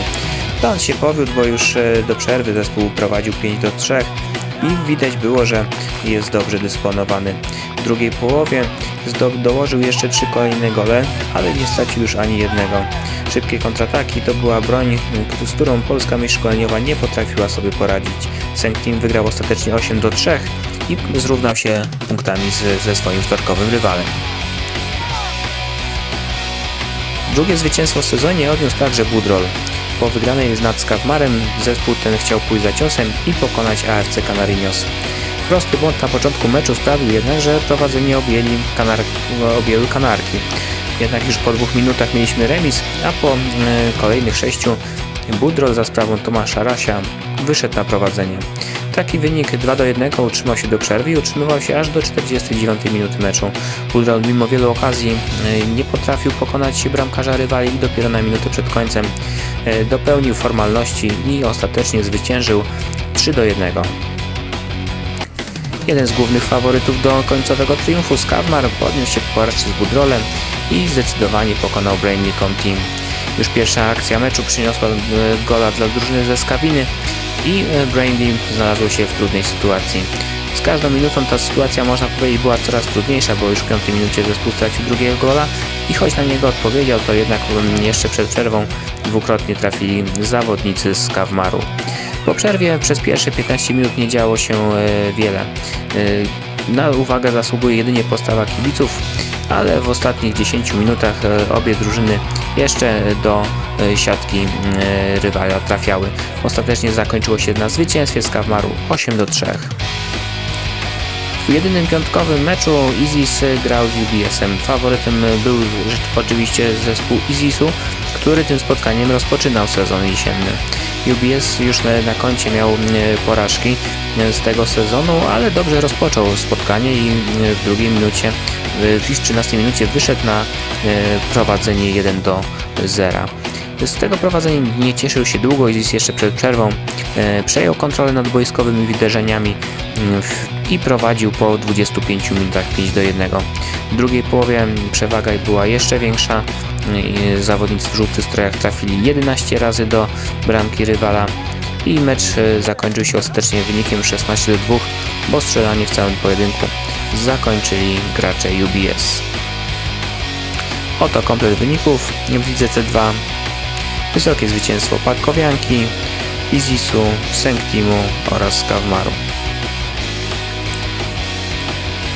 Speaker 3: Plan się powiódł, bo już y, do przerwy zespół prowadził 5 do 3 i widać było, że jest dobrze dysponowany. W drugiej połowie dołożył jeszcze trzy kolejne gole, ale nie stracił już ani jednego. Szybkie kontrataki to była broń, z którą polska myśl szkoleniowa nie potrafiła sobie poradzić. Team wygrał ostatecznie 8 do 3 i zrównał się punktami z, ze swoim wtorkowym rywalem. Drugie zwycięstwo w sezonie odniósł także Budrol. Po wygranej z nad Skawmarem zespół ten chciał pójść za ciosem i pokonać AFC Canarinos. Prosty błąd na początku meczu sprawił jednak, że prowadzenie objęli kanar objęły kanarki. Jednak już po dwóch minutach mieliśmy remis, a po y, kolejnych sześciu Budrol za sprawą Tomasza Rasia wyszedł na prowadzenie. Taki wynik 2 do 1 utrzymał się do przerwy i utrzymywał się aż do 49 minuty meczu. Budrol mimo wielu okazji y, nie potrafił pokonać bramkarza rywali i dopiero na minutę przed końcem y, dopełnił formalności i ostatecznie zwyciężył 3 do 1. Jeden z głównych faworytów do końcowego triumfu Skawmar podniósł się po porażce z Budrolem i zdecydowanie pokonał Brainlicom Team. Już pierwsza akcja meczu przyniosła e, gola dla drużyny ze Skawiny i e, Brainly znalazło się w trudnej sytuacji. Z każdą minutą ta sytuacja można powiedzieć była coraz trudniejsza, bo już w piątej minucie zespół stracił drugiego gola i choć na niego odpowiedział, to jednak jeszcze przed przerwą dwukrotnie trafili zawodnicy z Kawmaru. Po przerwie przez pierwsze 15 minut nie działo się e, wiele. E, na uwagę zasługuje jedynie postawa kibiców, ale w ostatnich 10 minutach obie drużyny jeszcze do siatki rywala trafiały. Ostatecznie zakończyło się na zwycięstwie z Kawmaru 8 do 3. W jedynym piątkowym meczu Izis grał z UBS-em. Faworytem był oczywiście zespół Izisu, który tym spotkaniem rozpoczynał sezon jesienny. UBS już na, na koncie miał porażki z tego sezonu, ale dobrze rozpoczął spotkanie i w drugiej minucie, w 13 minucie wyszedł na prowadzenie 1 do 0. Z tego prowadzenia nie cieszył się długo i jeszcze przed przerwą przejął kontrolę nad boiskowymi wydarzeniami i prowadził po 25 minutach 5 do 1. W drugiej połowie przewaga była jeszcze większa. Zawodnicy w żółtych strojach trafili 11 razy do bramki rywala i mecz zakończył się ostatecznie wynikiem 16 do 2, bo strzelanie w całym pojedynku zakończyli gracze UBS. Oto komplet wyników w lidze C2. Wysokie zwycięstwo Padkowianki, Izisu, Sengtimu oraz Kawmaru.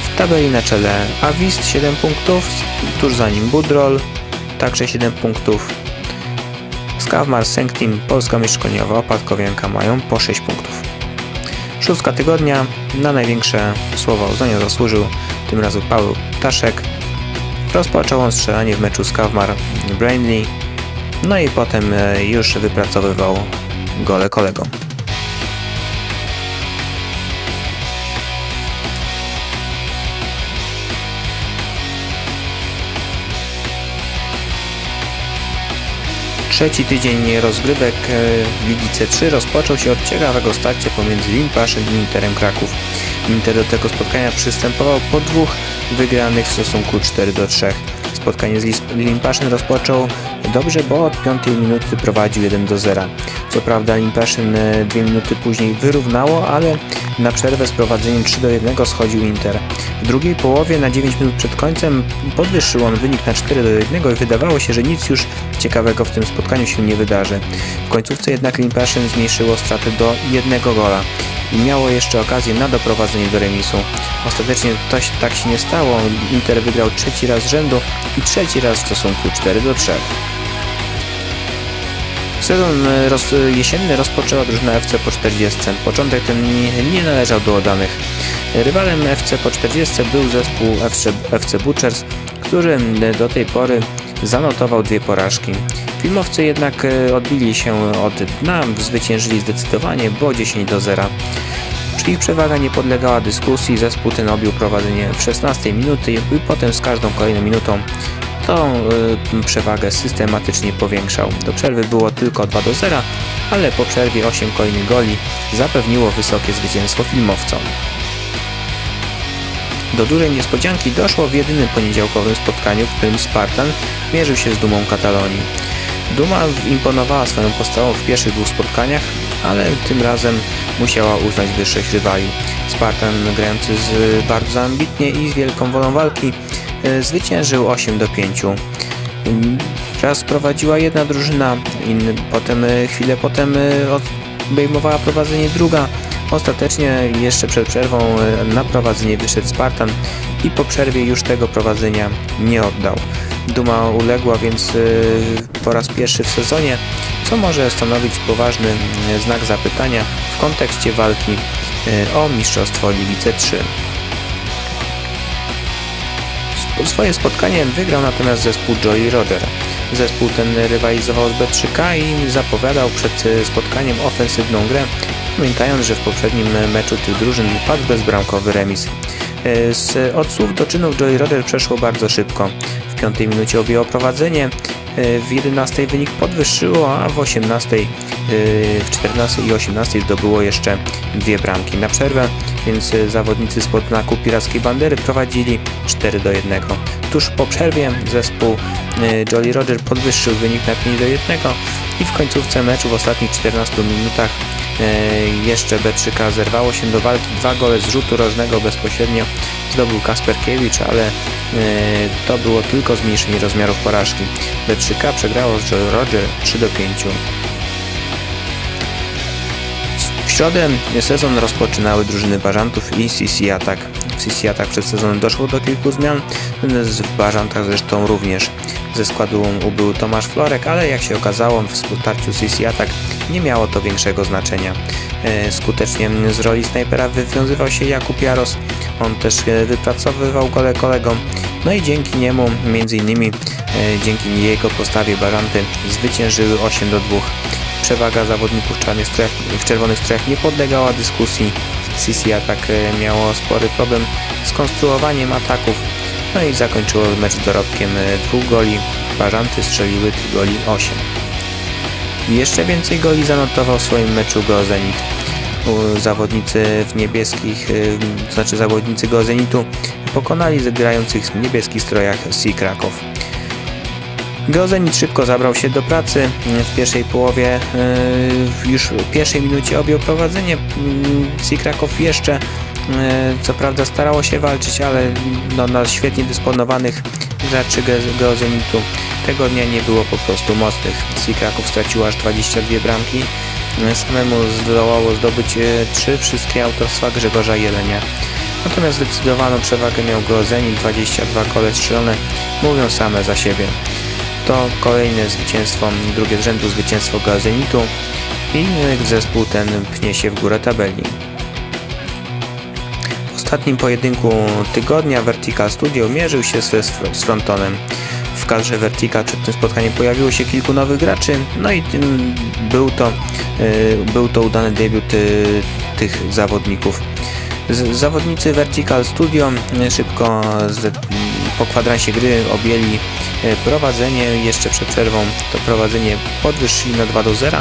Speaker 3: W tabeli na czele Awist 7 punktów, tuż za nim Budrol, także 7 punktów. Skawmar, Sengtim, Polska Mieszkaniowa, Opadkowianka mają po 6 punktów. Szóstka tygodnia, na największe słowa uznania zasłużył tym razem Paweł Ptaszek. Rozpoczął on strzelanie w meczu Skawmar Brainley, no i potem już wypracowywał gole kolegom. Trzeci tydzień rozgrywek w Ligi C3 rozpoczął się od ciekawego starcia pomiędzy Limpaszem i Interem Kraków. Inter do tego spotkania przystępował po dwóch wygranych w stosunku 4 do 3. Spotkanie z Limpaszem rozpoczął dobrze, bo od 5 minuty prowadził 1 do 0. Co prawda Limpaszyn 2 minuty później wyrównało, ale na przerwę z prowadzeniem 3 do 1 schodził Inter. W drugiej połowie na 9 minut przed końcem podwyższył on wynik na 4 do 1 i wydawało się, że nic już ciekawego w tym spotkaniu się nie wydarzy. W końcówce jednak Limpaszyn zmniejszyło straty do jednego gola i miało jeszcze okazję na doprowadzenie do remisu. Ostatecznie to, tak się nie stało. Inter wygrał trzeci raz z rzędu i trzeci raz w stosunku 4 do 3. Sezon roz, jesienny rozpoczęła drużyna FC po 40. Początek ten nie, należał do oddanych. Rywalem FC po 40 był zespół FC, FC Butchers, który do tej pory zanotował dwie porażki. Filmowcy jednak odbili się od dna, zwyciężyli zdecydowanie, bo 10 do 0. Przy ich przewaga nie podlegała dyskusji, zespół ten objął prowadzenie w 16 minuty i potem z każdą kolejną minutą tą y, przewagę systematycznie powiększał. Do przerwy było tylko 2 do 0, ale po przerwie 8 kolejnych goli zapewniło wysokie zwycięstwo filmowcom. Do dużej niespodzianki doszło w jedynym poniedziałkowym spotkaniu, w którym Spartan mierzył się z Dumą Katalonii. Duma imponowała swoją postawą w pierwszych dwóch spotkaniach, ale tym razem musiała uznać wyższych rywali. Spartan grający z bardzo ambitnie i z wielką wolą walki zwyciężył 8 do 5. Raz prowadziła jedna drużyna, inny, potem chwilę potem obejmowała prowadzenie druga. Ostatecznie jeszcze przed przerwą na prowadzenie wyszedł Spartan i po przerwie już tego prowadzenia nie oddał. Duma uległa więc po raz pierwszy w sezonie, co może stanowić poważny znak zapytania w kontekście walki o mistrzostwo Ligi C3. Swoje spotkanie wygrał natomiast zespół Jolly Roger. Zespół ten rywalizował z B3K i zapowiadał przed spotkaniem ofensywną grę, pamiętając, że w poprzednim meczu tych drużyn padł bezbramkowy remis. Z od słów do czynów Jolly Roger przeszło bardzo szybko. W piątej minucie objęło prowadzenie, w 11 wynik podwyższyło, a w 18, w 14 i 18 zdobyło jeszcze dwie bramki na przerwę, więc zawodnicy spod znaku pirackiej bandery prowadzili 4 do 1. Tuż po przerwie zespół Jolly Roger podwyższył wynik na 5 do 1 i w końcówce meczu w ostatnich 14 minutach jeszcze B3K zerwało się do walki. Dwa gole z rzutu rożnego bezpośrednio zdobył Kasperkiewicz, ale to było tylko zmniejszenie rozmiarów porażki. B3K przegrało z Joe Roger 3 do 5. W środę sezon rozpoczynały drużyny Bażantów i CC Attack. W Attack przed sezonem doszło do kilku zmian, w Bażantach zresztą również. Ze składu ubył Tomasz Florek, ale jak się okazało w CC Attack nie miało to większego znaczenia. Skutecznie z roli snajpera wywiązywał się Jakub Jaros, on też wypracowywał gole kolegom, no i dzięki niemu, między innymi dzięki jego postawie Baranty zwyciężyły 8 do 2. Przewaga zawodników w czerwonych strojach nie podlegała dyskusji. CC Atak e, miało spory problem z konstruowaniem ataków, no i zakończyło mecz dorobkiem e, dwóch goli. Bażanty strzeliły tych goli 8. Jeszcze więcej goli zanotował w swoim meczu Go Zenit. Zawodnicy w niebieskich, to znaczy zawodnicy Go Zenitu pokonali grających w niebieskich strojach Sea Kraków. Geozenit szybko zabrał się do pracy. W pierwszej połowie, już w pierwszej minucie objął prowadzenie. Sea Kraków jeszcze co prawda starało się walczyć, ale no, na świetnie dysponowanych graczy Geozenitu tego dnia nie było po prostu mocnych. Sea Kraków stracił aż 22 bramki. Samemu zdołało zdobyć 3 wszystkie autorstwa Grzegorza Jelenia. Natomiast zdecydowaną przewagę miał Geozenit, 22 kole strzelone mówią same za siebie. To kolejne zwycięstwo, drugie z rzędu zwycięstwo Geozenitu i zespół ten pnie się w górę tabeli. W ostatnim pojedynku tygodnia Vertical Studio mierzył się z Frontonem. W kadrze Vertical przed tym spotkaniem pojawiło się kilku nowych graczy, no i był to, był to udany debiut tych zawodników. Zawodnicy Vertical Studio szybko po kwadransie gry objęli prowadzenie. Jeszcze przed przerwą to prowadzenie podwyższyli na 2 do 0,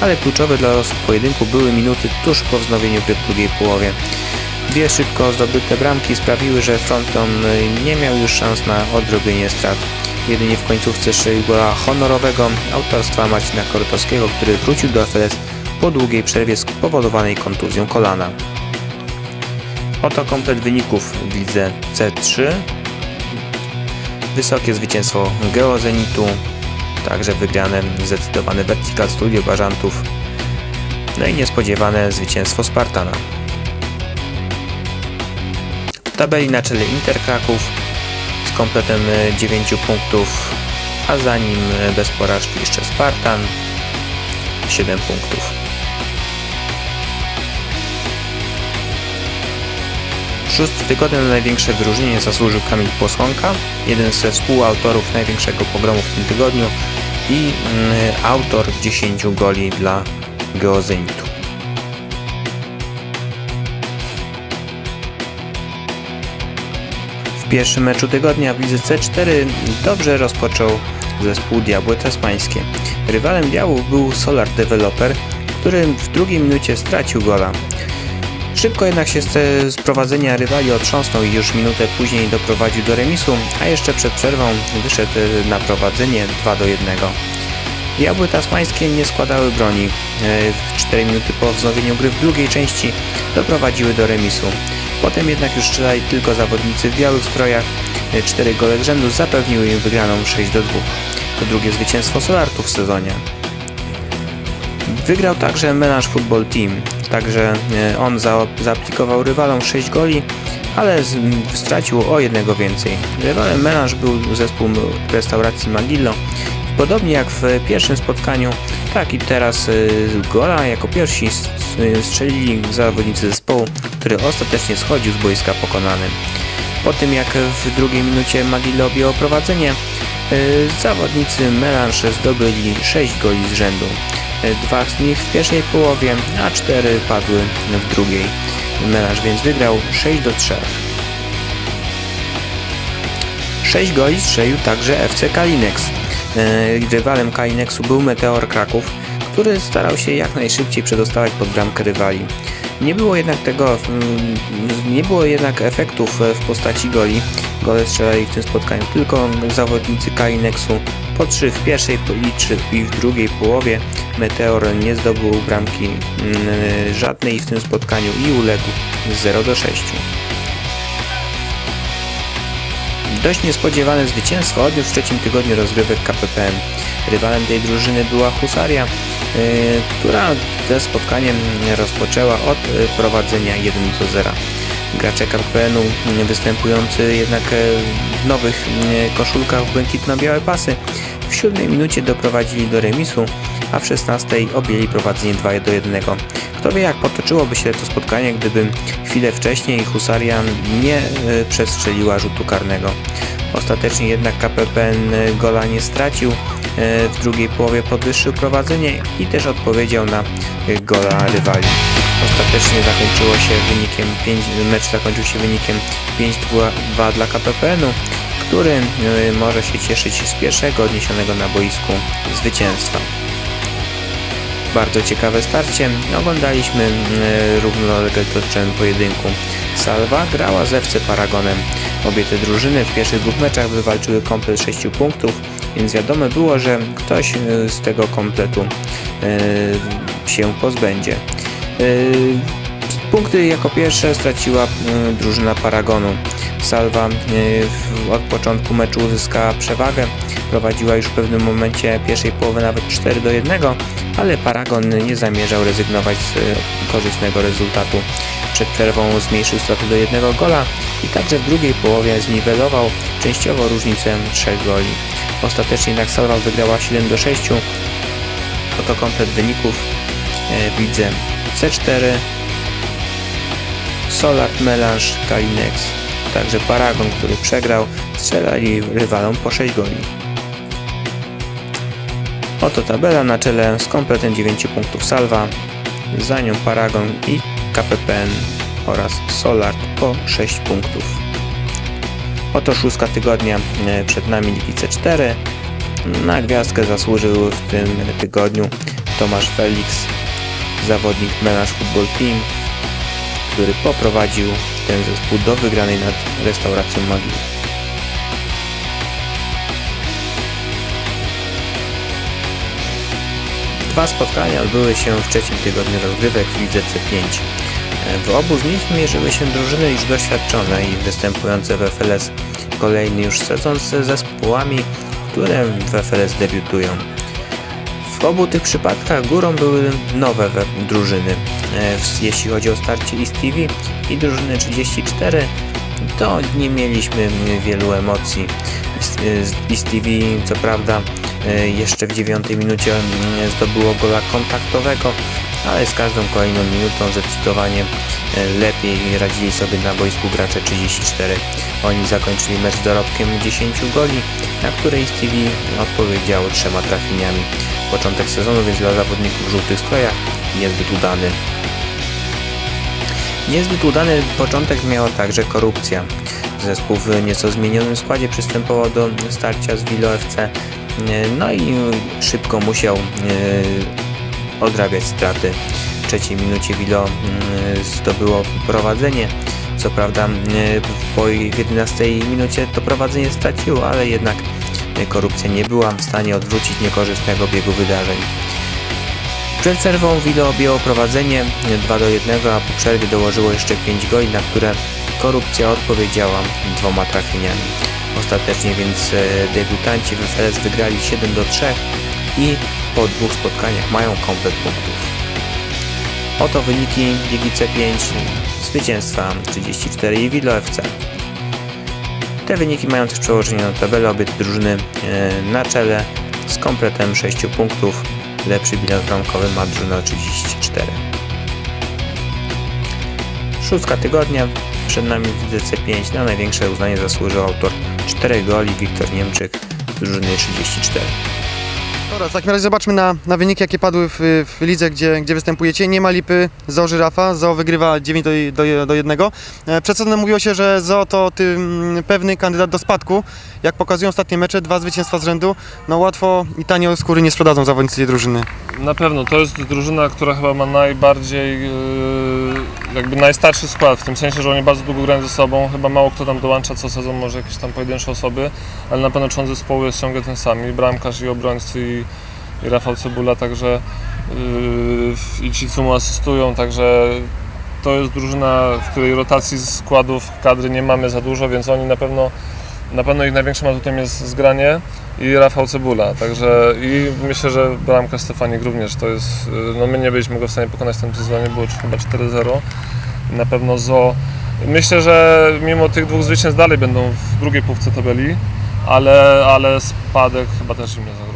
Speaker 3: ale kluczowe dla losów pojedynku były minuty tuż po wznowieniu gry w drugiej połowie. Dwie szybko zdobyte bramki sprawiły, że Fronton nie miał już szans na odrobienie strat. Jedynie w końcówce strzelił gola honorowego autorstwa Marcina Korotowskiego, który wrócił do FLS po długiej przerwie spowodowanej kontuzją kolana. Oto komplet wyników w lidze C3. Wysokie zwycięstwo Geozenitu, także wygrane zdecydowane Vertical Studio Bażantów, no i niespodziewane zwycięstwo Spartana. W tabeli na czele Inter Kraków z kompletem 9 punktów, a za nim bez porażki jeszcze Spartan 7 punktów. Szósty tygodnia na największe wyróżnienie zasłużył Kamil Płosłonka, jeden ze współautorów największego pogromu w tym tygodniu i mm, autor 10 goli dla Geozenitu. W pierwszym meczu tygodnia w lidze C4 dobrze rozpoczął zespół Diabły Tasmańskie. Rywalem Diabłów był Solar Developer, który w drugiej minucie stracił gola. Szybko jednak się z prowadzenia rywali otrząsnął i już minutę później doprowadził do remisu, a jeszcze przed przerwą wyszedł na prowadzenie 2 do 1. Diabły tasmańskie nie składały broni. 4 e, minuty po wznowieniu gry w drugiej części doprowadziły do remisu. Potem jednak już strzelali tylko zawodnicy w białych strojach. 4 e, gole z rzędu zapewniły im wygraną 6 do 2. To drugie zwycięstwo Solartu w sezonie. Wygrał także Melange Football Team, także e, on za, zaaplikował rywalom 6 goli, ale z, stracił o jednego więcej. Rywalem Melange był zespół restauracji Magillo. Podobnie jak w pierwszym spotkaniu, tak i teraz e, gola jako pierwsi strzelili zawodnicy zespołu, który ostatecznie schodził z boiska pokonany. Po tym jak w drugiej minucie Magillo objęło prowadzenie, e, zawodnicy Melange zdobyli 6 goli z rzędu. Dwa z nich w pierwszej połowie, a cztery padły w drugiej. Melarz więc wygrał 6 do 3. 6 goli strzelił także FC Kalinex. E, rywalem Kalinexu był Meteor Kraków, który starał się jak najszybciej przedostawać pod bramkę rywali. Nie było jednak tego, nie było jednak efektów w postaci goli. Gole strzelali w tym spotkaniu tylko zawodnicy Kalinexu po 3 w pierwszej i w drugiej połowie Meteor nie zdobył bramki mm, żadnej w tym spotkaniu i uległ 0 do 6. Dość niespodziewane zwycięstwo odniósł w trzecim tygodniu rozgrywek KPPM. Rywalem tej drużyny była Husaria, yy, która ze spotkaniem rozpoczęła od y, prowadzenia 1 do 0. Gracze KPN-u występujący jednak w nowych y, koszulkach błękitno-białe pasy w siódmej minucie doprowadzili do remisu, a w 16 objęli prowadzenie 2 do 1. Kto wie jak potoczyłoby się to spotkanie, gdyby chwilę wcześniej Husaria nie e, przestrzeliła rzutu karnego. Ostatecznie jednak KPPN gola nie stracił. E, W drugiej połowie podwyższył prowadzenie i też odpowiedział na gola rywali. Ostatecznie zakończyło się wynikiem 5, mecz zakończył się wynikiem 5-2 dla KPPN-u, który e, może się cieszyć z pierwszego odniesionego na boisku zwycięstwa. Bardzo ciekawe starcie. Oglądaliśmy e, równolegle toczony pojedynku. Salwa grała z FC Paragonem. Obie te drużyny w pierwszych dwóch meczach wywalczyły komplet 6 punktów, więc wiadomo było, że ktoś e, z tego kompletu się pozbędzie. E, Punkty jako pierwsze straciła e, drużyna Paragonu. Salwa w- od początku meczu uzyskała przewagę, prowadziła już w pewnym momencie pierwszej połowy nawet 4 do 1, ale Paragon nie zamierzał rezygnować z korzystnego rezultatu. Przed przerwą zmniejszył straty do jednego gola i także w drugiej połowie zniwelował częściowo różnicę 3 goli. Ostatecznie jednak Salwa wygrała 7 do 6. Oto komplet wyników w lidze C4. Solart, Melange, Kalinex, także Paragon, który przegrał, strzelali rywalom po 6 goli. Oto tabela na czele z kompletem 9 punktów Salwa, za nią Paragon i KPPN oraz Solart po 6 punktów. Oto szóstka tygodnia e, przed nami Ligi C4. Na gwiazdkę zasłużył w tym tygodniu Tomasz Felix, zawodnik Melange Football Team, który poprowadził ten zespół do wygranej nad restauracją Magii. Dwa spotkania odbyły się w trzecim tygodniu rozgrywek w Lidze C5. W obu z nich mierzyły się drużyny już doświadczone i występujące w FLS kolejny już sezon z zespołami, które w FLS debiutują. W obu tych przypadkach górą były nowe we- drużyny. E, Jeśli chodzi o starcie East TV i drużyny 34, to nie mieliśmy wielu emocji. E, East TV co prawda e, jeszcze w dziewiątej minucie mm, zdobyło gola kontaktowego, ale z każdą kolejną minutą zdecydowanie e, lepiej radzili sobie na boisku gracze 34. Oni zakończyli mecz dorobkiem 10 goli, na które East TV odpowiedziało trzema trafieniami. Początek sezonu więc dla zawodników w żółtych strojach niezbyt udany. Niezbyt udany początek miała także korupcja. Zespół w nieco zmienionym składzie przystępował do starcia z Wilo FC, no i szybko musiał e, odrabiać straty. W trzeciej minucie Wilo mm, zdobyło prowadzenie. Co prawda po 11 minucie to prowadzenie straciło, ale jednak korupcja nie była w stanie odwrócić niekorzystnego biegu wydarzeń. Przed przerwą Wilo objęło prowadzenie 2 do 1, a po przerwie dołożyło jeszcze 5 goli, na które korupcja odpowiedziała dwoma trafieniami. Ostatecznie więc e, debiutanci w FLS wygrali 7 do 3 i po dwóch spotkaniach mają komplet punktów. Oto wyniki Ligi C5 zwycięstwa 34 i Wilo FC. Te wyniki mają też przełożenie na tabelę obie drużyny e, na czele z kompletem 6 punktów. Lepszy bilans bramkowy ma drużyna 34. Szóstka tygodnia. Przed nami w Lidze C5 na największe uznanie zasłużył autor 4 goli Wiktor Niemczyk z drużyny 34.
Speaker 1: Dobra, w takim razie zobaczmy na, na wyniki, jakie padły w, w lidze, gdzie, gdzie występujecie. Nie ma lipy, Zo Żyrafa, Zo wygrywa 9 do, do, do 1. E, Przed sezonem mówiło się, że Zo to tym, pewny kandydat do spadku. Jak pokazują ostatnie mecze, dwa zwycięstwa z rzędu, no łatwo i tanio skóry nie sprzedadzą zawodnicy tej drużyny.
Speaker 2: Na pewno to jest drużyna, która chyba ma najbardziej, yy, jakby najstarszy skład, w tym sensie, że oni bardzo długo grają ze sobą. Chyba mało kto tam dołącza co sezon, może jakieś tam pojedyncze osoby, ale na pewno człon zespołu jest ciągle ten sam. I bramkarz, i obrońcy, i, i Rafał Cebula, także yy, i ci, co mu asystują, także to jest drużyna, w której rotacji składów kadry nie mamy za dużo, więc oni na pewno, na pewno ich największym atutem jest zgranie i Rafał Cebula, także i myślę, że bramka Stefanik również to jest, y, no my nie byliśmy go w stanie pokonać w tym sezonie, było chyba 4-0, na pewno Zo, myślę, że mimo tych dwóch zwycięstw dalej będą w drugiej połówce tabeli, ale, ale spadek chyba też im nie zagrozi.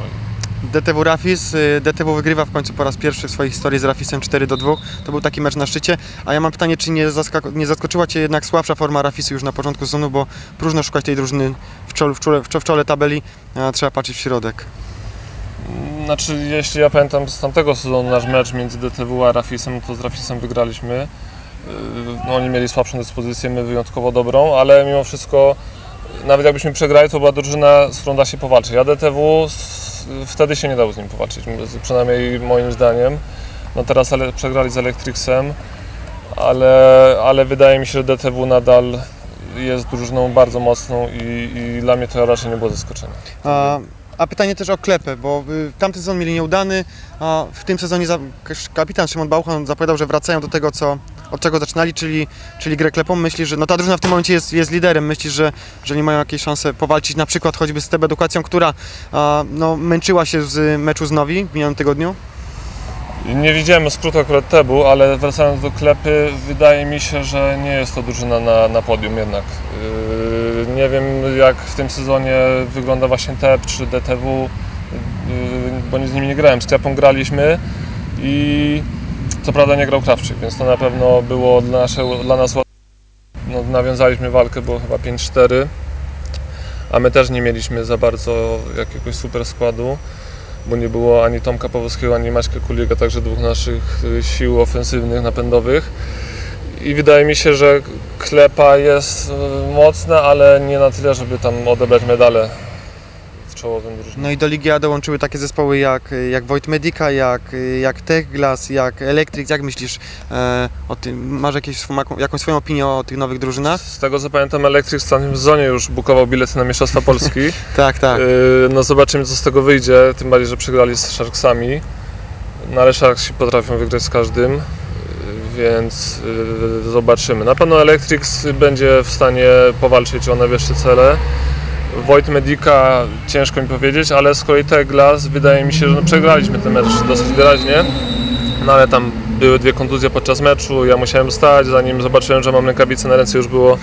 Speaker 1: DTW Rafis. Y, DTW wygrywa w końcu po raz pierwszy w swojej historii z Rafisem 4 do 2. To był taki mecz na szczycie. A ja mam pytanie, czy nie, nie zaskoczyła Cię jednak słabsza forma Rafisu już na początku sezonu, bo próżno szukać tej drużyny w czole, w czole, w czole, tabeli, a trzeba patrzeć w środek.
Speaker 2: Znaczy, jeśli ja pamiętam z tamtego sezonu nasz mecz między DTW a Rafisem, to z Rafisem wygraliśmy. Yy, No, oni mieli słabszą dyspozycję, my wyjątkowo dobrą, ale mimo wszystko, nawet jakbyśmy przegrali, to była drużyna, z którą da się powalczyć. A DTW wtedy się nie dało z nim powalczyć, przynajmniej moim zdaniem. No teraz ale, przegrali z Electricsem, ale, ale wydaje mi się, że DTW nadal jest drużyną bardzo mocną i, i dla mnie to raczej nie było zaskoczenie.
Speaker 1: A, a pytanie też o klepę, bo y, tamten sezon mieli nieudany, a w tym sezonie za, kapitan Szymon Bauchan zapowiadał, że wracają do tego, co, od czego zaczynali, czyli, czyli grę klepą. Myślisz, że no ta drużyna w tym momencie jest, jest liderem. Myślisz, że, że nie mają jakiejś szansy powalczyć na przykład choćby z TB Edukacją, która a, no, męczyła się z meczu z Nowi w minionym tygodniu?
Speaker 2: Nie widziałem skrótu akurat Tebu, ale wracając do klepy, wydaje mi się, że nie jest to drużyna na, na podium jednak. Yy, nie wiem jak w tym sezonie wygląda właśnie Teb czy DTW, yy, bo z nimi nie grałem. Z klepą graliśmy i co prawda nie grał Krawczyk, więc to na pewno było dla, nasze, dla nas łatwe. No, nawiązaliśmy walkę, było chyba 5-4, a my też nie mieliśmy za bardzo jakiegoś super składu bo nie było ani Tomka Pawłowskiego, ani Maćka Kuliga, także dwóch naszych y, sił ofensywnych, napędowych. I wydaje mi się, że klepa jest y, mocna, ale nie na tyle, żeby tam odebrać medale czołowym.
Speaker 1: No i do Ligi A dołączyły takie zespoły jak, jak Void Medica, jak, jak Techglass, jak Electric. Jak myślisz e, o tym? Masz jakieś, jakąś swoją opinię o tych nowych drużynach?
Speaker 2: Z tego co pamiętam, Electric w tamtym sezonie już bukował bilety na Mistrzostwa Polski. (laughs)
Speaker 1: Tak, tak.
Speaker 2: Y, No zobaczymy co z tego wyjdzie, tym bardziej, że przegrali z Sharksami. No ale Sharksi potrafią wygrać z każdym, y, więc y, zobaczymy. Na pewno Electrics będzie w stanie powalczyć o najwyższe cele. Void Medica ciężko mi powiedzieć, ale z kolei Teglas wydaje mi się, że no, przegraliśmy ten mecz dosyć wyraźnie. No ale tam były dwie kontuzje podczas meczu, ja musiałem stać, zanim zobaczyłem, że mam rękawice na ręce już było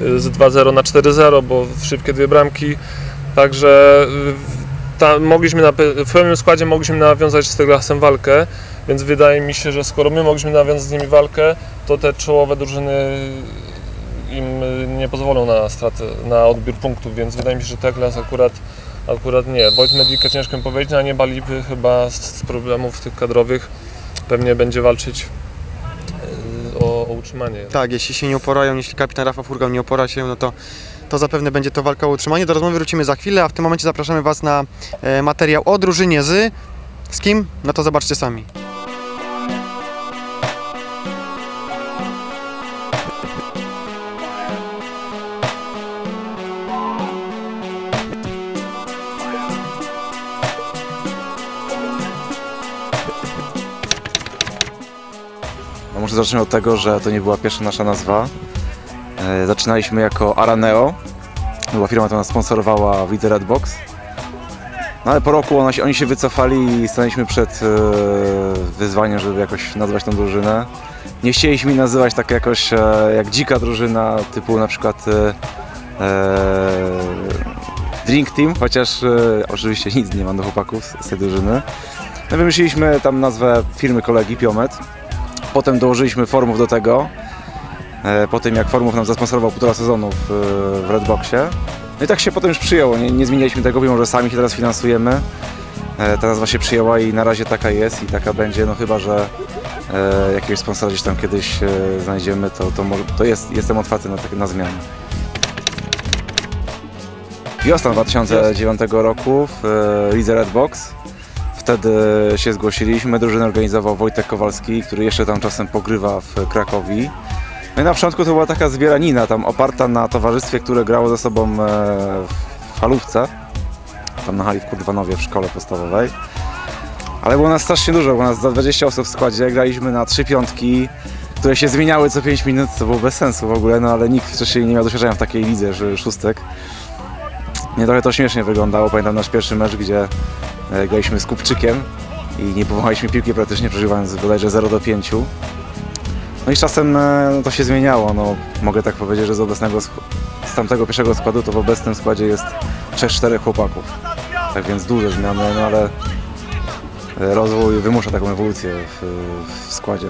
Speaker 2: y, z 2-0 na 4-0, bo szybkie dwie bramki. Także y, ta, mogliśmy na, w pełnym składzie mogliśmy nawiązać z Teglasem walkę, więc wydaje mi się, że skoro my mogliśmy nawiązać z nimi walkę, to te czołowe drużyny im y, nie pozwolą na stratę, na odbiór punktów, więc wydaje mi się, że Teglas akurat, akurat nie. Wojt Medica ciężko mi powiedzieć, a nie Balipy chyba z, z problemów tych kadrowych pewnie będzie walczyć y, o, o utrzymanie.
Speaker 1: Tak, jeśli się nie uporają, jeśli kapitan Rafa Furgal nie upora się, no to, to zapewne będzie to walka o utrzymanie. Do rozmowy wrócimy za chwilę, a w tym momencie zapraszamy Was na e, materiał o drużynie z... Z kim? No to zobaczcie sami.
Speaker 4: Może zacznę od tego, że to nie była pierwsza nasza nazwa. E, zaczynaliśmy jako Araneo. Była firma, która nas sponsorowała w Red Box. No ale po roku ona się, oni się wycofali i stanęliśmy przed e, wyzwaniem, żeby jakoś nazwać tą drużynę. Nie chcieliśmy nazywać tak jakoś e, jak dzika drużyna, typu na przykład Drink Team, chociaż oczywiście (laughs) nic nie mam do chłopaków z tej drużyny. No wymyśliliśmy tam nazwę firmy kolegi Piomet. Potem dołożyliśmy formów do tego. E, Po tym jak formów nam zasponsorował półtora sezonu w, w Redboxie. No i tak się potem już przyjęło. Nie, nie zmienialiśmy tego, mimo że sami się teraz finansujemy. E, Ta nazwa się przyjęła i na razie taka jest i taka będzie, no chyba, że e, jakiegoś sponsora gdzieś tam kiedyś e, znajdziemy, to, to, może, to jest, jestem otwarty na, takie- na zmiany. Wiosna 2009 roku w e, Lidze Redbox. Wtedy się zgłosiliśmy, drużynę organizował Wojtek Kowalski, który jeszcze tam czasem pogrywa w Krakowi. No i na początku to była taka zbieranina, tam oparta na towarzystwie, które grało ze sobą e, w halówce, tam na hali w Kurdwanowie w szkole podstawowej. Ale było nas strasznie dużo, było nas za 20 osób w składzie, graliśmy na trzy piątki, które się zmieniały co 5 minut, co było bez sensu w ogóle, no ale nikt wcześniej nie miał doświadczenia w takiej lidze, że szóstek. Nie trochę to śmiesznie wyglądało, pamiętam nasz pierwszy mecz, gdzie e, graliśmy z Kupczykiem i nie powąchaliśmy piłki praktycznie, przeżywając bodajże 0 do 5. No i z czasem e, no, to się zmieniało. No, mogę tak powiedzieć, że z obecnego z tamtego pierwszego składu to w obecnym składzie jest 3-4 chłopaków. Tak więc duże zmiany, no ale e, rozwój wymusza taką ewolucję w, w składzie.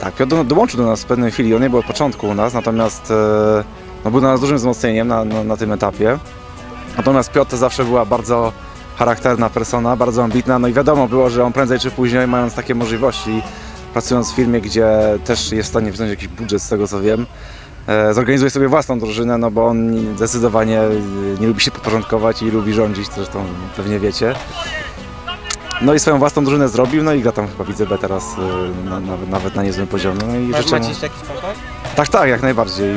Speaker 4: Tak, Piotr do- dołączył do nas w pewnej chwili, on nie był od początku u nas, natomiast no, był dla nas dużym wzmocnieniem na, na, na tym etapie. Natomiast Piotr zawsze była bardzo charakterna persona, bardzo ambitna, no i wiadomo było, że on prędzej czy później, mając takie możliwości, pracując w firmie, gdzie też jest w stanie wziąć jakiś budżet z tego co wiem, e, zorganizuje sobie własną drużynę, no bo on zdecydowanie e, nie lubi się podporządkować i lubi rządzić, zresztą pewnie wiecie. No i swoją własną drużynę zrobił, no i gra tam chyba widzę B teraz e, na, nawet, na niezłym poziomie. No i
Speaker 3: Masz,
Speaker 4: życzę mu-
Speaker 3: jakiś kontakt?
Speaker 4: Tak, tak, jak najbardziej.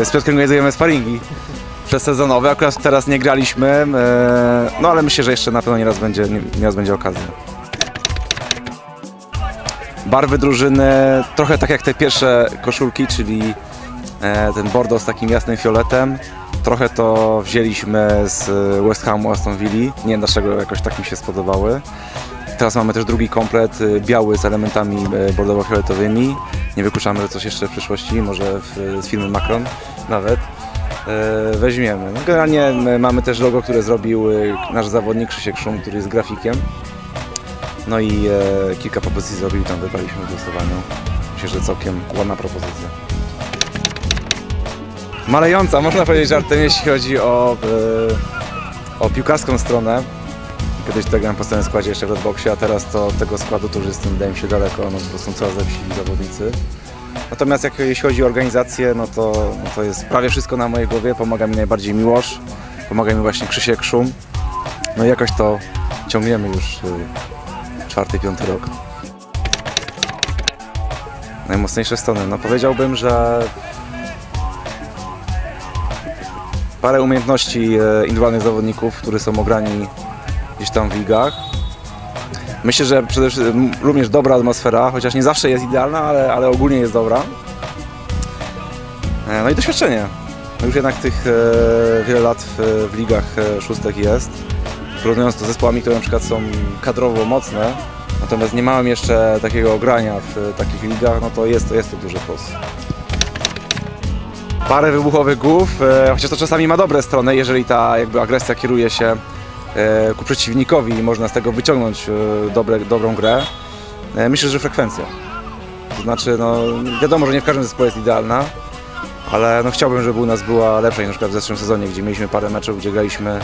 Speaker 4: E, Z Piotrkiem organizujemy sparingi przessezonowe. Akurat teraz nie graliśmy, e, no ale myślę, że jeszcze na pewno nieraz będzie, nie- nieraz będzie okazja. Barwy drużyny trochę tak jak te pierwsze koszulki, czyli e, ten bordo z takim jasnym fioletem. Trochę to wzięliśmy z West Hamu Aston Villa. Nie wiem dlaczego jakoś tak mi się spodobały. Teraz mamy też drugi komplet, y, biały z elementami y, bordowo-fioletowymi. Nie wykluczamy, że coś jeszcze w przyszłości, może w, z firmy Macron nawet e, weźmiemy. No, Generalnie my mamy też logo, które zrobił y, nasz zawodnik Krzysiek Szum, który jest grafikiem. No i e, kilka propozycji zrobił, tam wybraliśmy w głosowaniu. Myślę, że całkiem ładna propozycja. Malejąca, można powiedzieć żartem, jeśli chodzi o, e, o piłkarską stronę. Kiedyś to grałem po stałym składzie jeszcze w Redboxie, a teraz to tego składu to już jestem, wydaje mi się, daleko, no bo są coraz lepsi zawodnicy. Natomiast jak, jeśli chodzi o organizację, no to, no to jest prawie wszystko na mojej głowie. Pomaga mi najbardziej Miłosz, pomaga mi właśnie Krzysiek Szum. No i jakoś to ciągniemy już y, czwarty, piąty rok. Najmocniejsze strony, no powiedziałbym, że parę umiejętności e, indywidualnych zawodników, którzy są ograni gdzieś tam w ligach. Myślę, że przede wszystkim również dobra atmosfera, chociaż nie zawsze jest idealna, ale, ale ogólnie jest dobra. E, No i doświadczenie. No Już jednak tych e, wiele lat w, w ligach e, szóstek jest. Porównując to z zespołami, które na przykład są kadrowo mocne, natomiast nie mamy jeszcze takiego ogrania w takich ligach, no to jest to, jest to duży plus. Parę wybuchowych głów, chociaż to czasami ma dobre strony, jeżeli ta jakby agresja kieruje się ku przeciwnikowi i można z tego wyciągnąć e, dobre, dobrą grę. E, Myślę, że frekwencja. To znaczy, no, wiadomo, że nie w każdym zespole jest idealna, ale no, chciałbym, żeby u nas była lepsza niż w zeszłym sezonie, gdzie mieliśmy parę meczów, gdzie graliśmy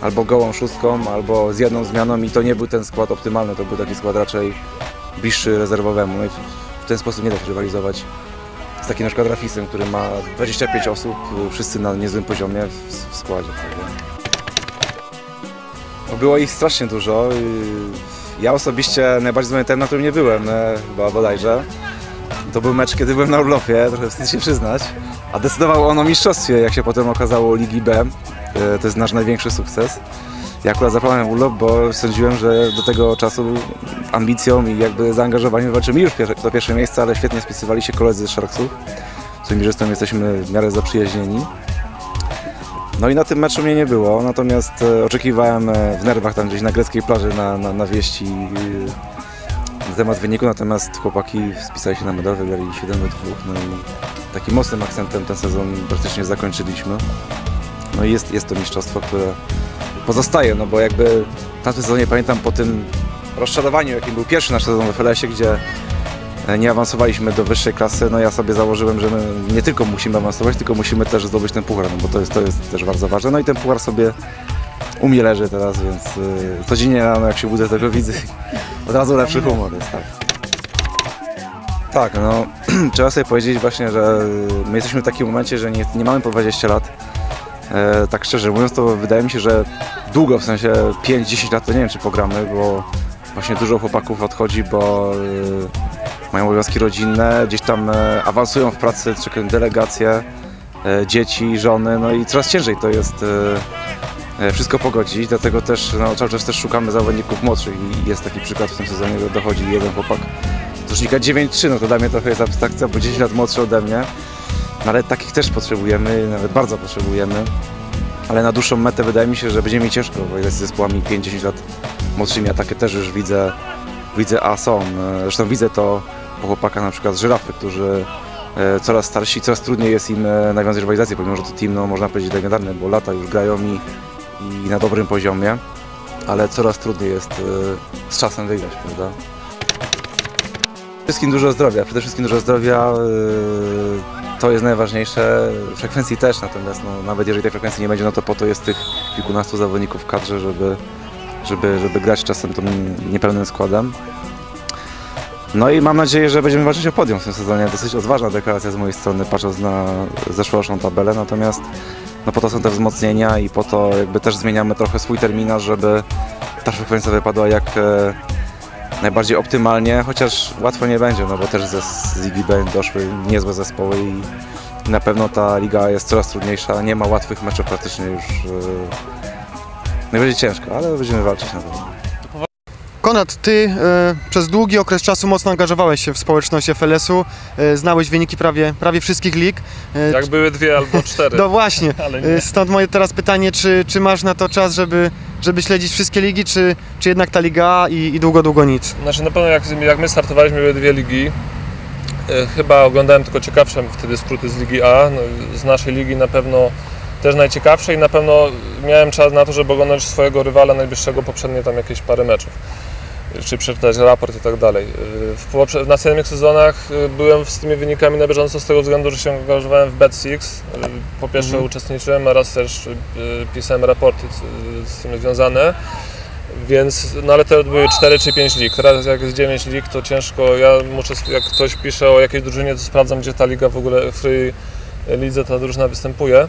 Speaker 4: albo gołą szóstką, albo z jedną zmianą i to nie był ten skład optymalny, to był taki skład raczej bliższy rezerwowemu. No i w- ten sposób nie da się rywalizować z takim na przykład Rafisem, który ma 25 osób, wszyscy na niezłym poziomie w, w składzie. No, Było ich strasznie dużo. Ja osobiście najbardziej zapamiętałem, na którym nie byłem, e, chyba bodajże. To był mecz, kiedy byłem na urlopie, trochę wstyd się przyznać. A decydował on o mistrzostwie, jak się potem okazało, Ligi B. E, To jest nasz największy sukces. Ja akurat zaplanowałem urlop, bo sądziłem, że do tego czasu ambicją i jakby zaangażowaniem walczymy już do pierwsze miejsca, ale świetnie spisywali się koledzy z Sharksów, z którymi zresztą jesteśmy w miarę zaprzyjaźnieni. No i na tym meczu mnie nie było, natomiast e, oczekiwałem e, w nerwach tam gdzieś na greckiej plaży na, na, na wieści e, na temat wyniku, natomiast chłopaki spisali się na medal, wygrali 7 do 2, no i takim mocnym akcentem ten sezon praktycznie zakończyliśmy. No i jest, jest to mistrzostwo, które pozostaje, no bo jakby w tamtym sezonie pamiętam po tym rozczarowaniu, jakim był pierwszy nasz sezon w FLS-ie, gdzie e, nie awansowaliśmy do wyższej klasy, no ja sobie założyłem, że my nie tylko musimy awansować, tylko musimy też zdobyć ten puchar, no bo to jest, to jest też bardzo ważne. No i ten puchar sobie u mnie leży teraz, więc y, codziennie rano jak się budzę, tego (laughs) widzę od razu lepszy humor jest, tak. Tak, no (clears throat) trzeba sobie powiedzieć właśnie, że my jesteśmy w takim momencie, że nie, nie mamy po 20 lat. E, tak szczerze mówiąc, to wydaje mi się, że długo, w sensie 5-10 lat to nie wiem, czy pogramy, bo właśnie dużo chłopaków odchodzi, bo y, mają obowiązki rodzinne, gdzieś tam e, awansują w pracy, czekają delegacje, e, dzieci, żony, no i coraz ciężej to jest e, wszystko pogodzić, dlatego też no, cały czas też szukamy zawodników młodszych i jest taki przykład w tym sezonie, że dochodzi jeden chłopak z rocznika 9-3, no to dla mnie trochę jest abstrakcja, bo 10 lat młodszy ode mnie, no, ale takich też potrzebujemy, nawet bardzo potrzebujemy, ale na dłuższą metę wydaje mi się, że będzie mi ciężko, bo jest z zespołami 5-10 lat młodszymi, a takie też już widzę, widzę, a są. Zresztą widzę to po chłopakach na przykład z żyrafy, którzy e, coraz starsi, coraz trudniej jest im e, nawiązać rywalizację, pomimo że to team, no, można powiedzieć, legendarny, bo lata już grają i i na dobrym poziomie, ale coraz trudniej jest y, z czasem wygrać, prawda? Wszystkim dużo zdrowia, przede wszystkim dużo zdrowia, to jest najważniejsze, frekwencji też, natomiast no, nawet jeżeli tej frekwencji nie będzie, no to po to jest tych kilkunastu zawodników w kadrze, żeby, żeby, żeby grać czasem tym niepełnym składem. No i mam nadzieję, że będziemy walczyć o podium w tym sezonie. Dosyć odważna deklaracja z mojej strony, patrząc na zeszłoroczną tabelę, natomiast no po to są te wzmocnienia i po to jakby też zmieniamy trochę swój terminarz, żeby ta frekwencja wypadła jak e, najbardziej optymalnie, chociaż łatwo nie będzie, no bo też ze, z Ligi B doszły niezłe zespoły i, i na pewno ta liga jest coraz trudniejsza, nie ma łatwych meczów praktycznie już. E, no będzie ciężko, ale będziemy walczyć na pewno.
Speaker 1: Konrad, ty e, przez długi okres czasu mocno angażowałeś się w społeczność FLS-u, e, znałeś wyniki prawie, prawie wszystkich lig. E,
Speaker 2: Jak były dwie albo cztery. (laughs)
Speaker 1: No właśnie, (laughs) stąd moje teraz pytanie, czy, czy masz na to czas, żeby, żeby śledzić wszystkie ligi, czy, czy jednak ta liga i, i długo, długo nic?
Speaker 2: Znaczy na pewno jak, jak my startowaliśmy były dwie ligi. Chyba oglądałem tylko ciekawsze wtedy skróty z Ligi A. No, z naszej ligi na pewno też najciekawsze i na pewno miałem czas na to, żeby oglądać swojego rywala najbliższego poprzednie tam jakieś parę meczów. Czy przeczytać raport i tak dalej. E, W, następnych sezonach e, byłem z tymi wynikami na bieżąco z tego względu, że się angażowałem w Bet6. E, Po pierwsze
Speaker 1: Mhm.
Speaker 2: uczestniczyłem, a raz też pisałem raporty z, tym związane. Więc, no ale to były 4 czy 5 lig. Teraz jak jest 9 lig, to ciężko. Ja muszę, jak ktoś pisze o jakiejś drużynie, to sprawdzam, gdzie ta liga w ogóle, w której lidze ta drużyna występuje.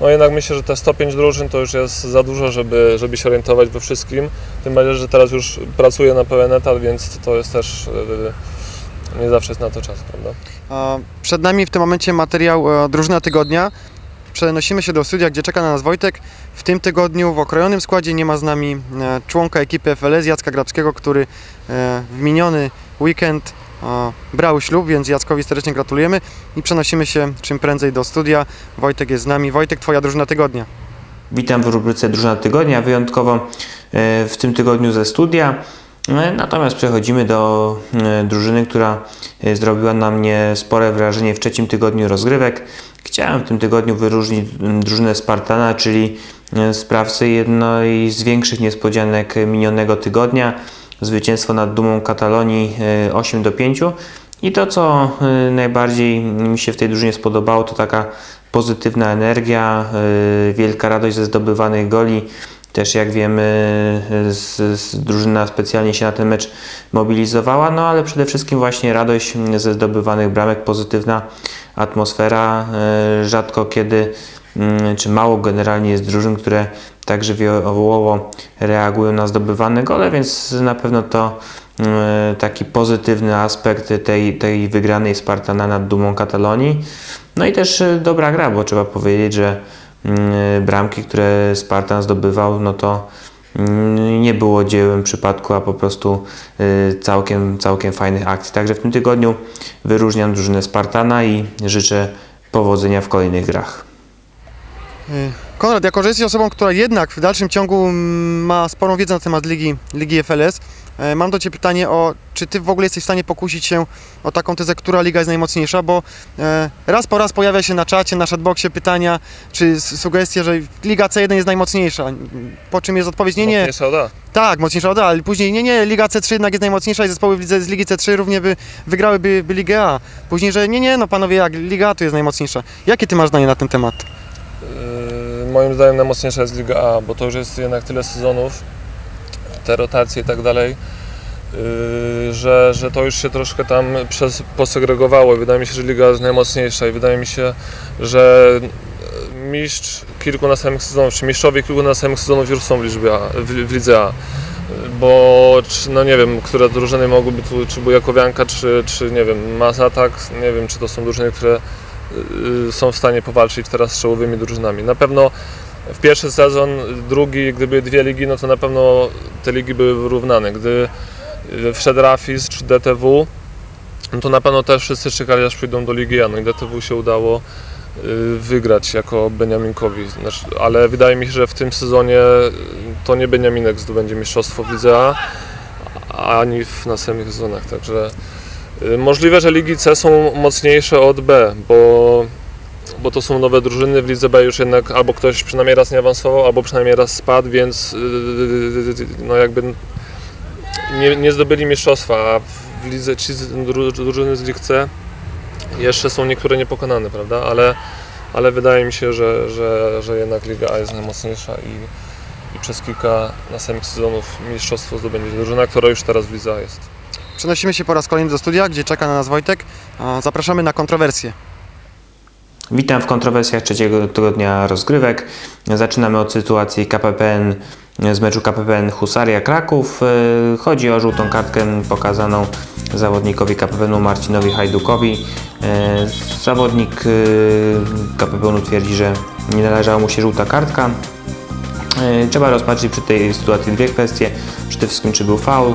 Speaker 2: No jednak myślę, że te 105 drużyn to już jest za dużo, żeby, żeby się orientować we wszystkim. Tym bardziej, że teraz już pracuję na pełen etat, więc to jest też, yy, nie zawsze jest na to czas, prawda?
Speaker 1: Przed nami w tym momencie materiał e, Drużyna Tygodnia. Przenosimy się do studia, gdzie czeka na nas Wojtek. W tym tygodniu w okrojonym składzie nie ma z nami e, członka ekipy FLS Jacka Grabskiego, który e, w miniony weekend e, brał ślub, więc Jackowi serdecznie gratulujemy i przenosimy się czym prędzej do studia. Wojtek jest z nami. Wojtek, Twoja Drużyna Tygodnia.
Speaker 3: Witam w rubryce Drużyna Tygodnia, wyjątkowo e, w tym tygodniu ze studia. E, Natomiast przechodzimy do e, drużyny, która zrobiła na mnie spore wrażenie w trzecim tygodniu rozgrywek. Chciałem w tym tygodniu wyróżnić drużynę Spartana, czyli sprawcę jednej z większych niespodzianek minionego tygodnia. Zwycięstwo nad Dumą Katalonii e, 8 do 5. I to, co e, najbardziej mi się w tej drużynie spodobało, to taka pozytywna energia, e, wielka radość ze zdobywanych goli. Też jak wiemy, z, z drużyna specjalnie się na ten mecz mobilizowała, no ale przede wszystkim właśnie radość ze zdobywanych bramek, pozytywna atmosfera. Rzadko kiedy, czy mało generalnie jest drużyn, które tak żywiołowo reagują na zdobywane gole, więc na pewno to e, taki pozytywny aspekt tej, tej wygranej Spartana nad Dumą Katalonii. No i też e, dobra gra, bo trzeba powiedzieć, że mm, bramki, które Spartan zdobywał, no to mm, nie było dziełem przypadku, a po prostu y, całkiem, całkiem fajnych akcji. Także w tym tygodniu wyróżniam drużynę Spartana i życzę powodzenia w kolejnych grach.
Speaker 1: Y, Konrad, jako że jesteś osobą, która jednak w dalszym ciągu ma sporą wiedzę na temat Ligi, Ligi FLS, e, mam do Ciebie pytanie o, czy Ty w ogóle jesteś w stanie pokusić się o taką tezę, która liga jest najmocniejsza, bo e, raz po raz pojawia się na czacie, na chatboxie pytania, czy sugestie, że Liga C1 jest najmocniejsza, po czym jest odpowiedź, nie, nie,
Speaker 2: Mocniejsza Oda.
Speaker 1: tak, mocniejsza od A, ale później nie, nie, Liga C3 jednak jest najmocniejsza i zespoły z Ligi C3 równie by wygrałyby by Ligę A. Później, że nie, nie, no panowie, jak Liga A to jest najmocniejsza. Jakie Ty masz zdanie na ten temat?
Speaker 2: Yy, moim zdaniem najmocniejsza jest Liga A, bo to już jest jednak tyle sezonów, te rotacje i tak dalej, yy, że, że to już się troszkę tam przez, posegregowało. Wydaje mi się, że Liga jest najmocniejsza i wydaje mi się, że mistrz kilku następnych sezonów, czy mistrzowie kilku następnych sezonów już są w, liczbie A, w, w Lidze A. Bo, czy, no nie wiem, które drużyny mogłyby tu, czy Bujakowianka, czy, czy nie wiem, Masatak, nie wiem, czy to są drużyny, które są w stanie powalczyć teraz z czołowymi drużynami. Na pewno w pierwszy sezon, drugi, gdyby dwie ligi, no to na pewno te ligi były wyrównane. Gdy y, wszedł Rafis czy DTW, no to na pewno też wszyscy czekali aż pójdą do Ligi A. No i DTW się udało y, wygrać jako Beniaminkowi. Znaczy, ale wydaje mi się, że w tym sezonie y, to nie Beniaminek zdobędzie mistrzostwo w Lidze A, ani w następnych sezonach. Także y, możliwe, że Ligi C są mocniejsze od B, bo bo to są nowe drużyny. W Lidze B już jednak albo ktoś przynajmniej raz nie awansował, albo przynajmniej raz spadł, więc yy, no jakby nie, nie zdobyli mistrzostwa, a w Lidze ci drużyny z Lig C jeszcze są niektóre niepokonane, prawda? Ale, ale wydaje mi się, że, że, że jednak Liga A jest najmocniejsza i, i przez kilka następnych sezonów mistrzostwo zdobędzie drużyna, która już teraz w Lidze A jest.
Speaker 1: Przenosimy się po raz kolejny do studia, gdzie czeka na nas Wojtek. Zapraszamy na kontrowersję.
Speaker 3: Witam w kontrowersjach trzeciego tygodnia rozgrywek. Zaczynamy od sytuacji KPPN z meczu KPPN Husaria Kraków. E, Chodzi o żółtą kartkę pokazaną zawodnikowi KPPN-u Marcinowi Hajdukowi. E, Zawodnik e, KPPN-u twierdzi, że nie należała mu się żółta kartka. Trzeba rozpatrzyć przy tej sytuacji dwie kwestie. Przede wszystkim, czy był faul,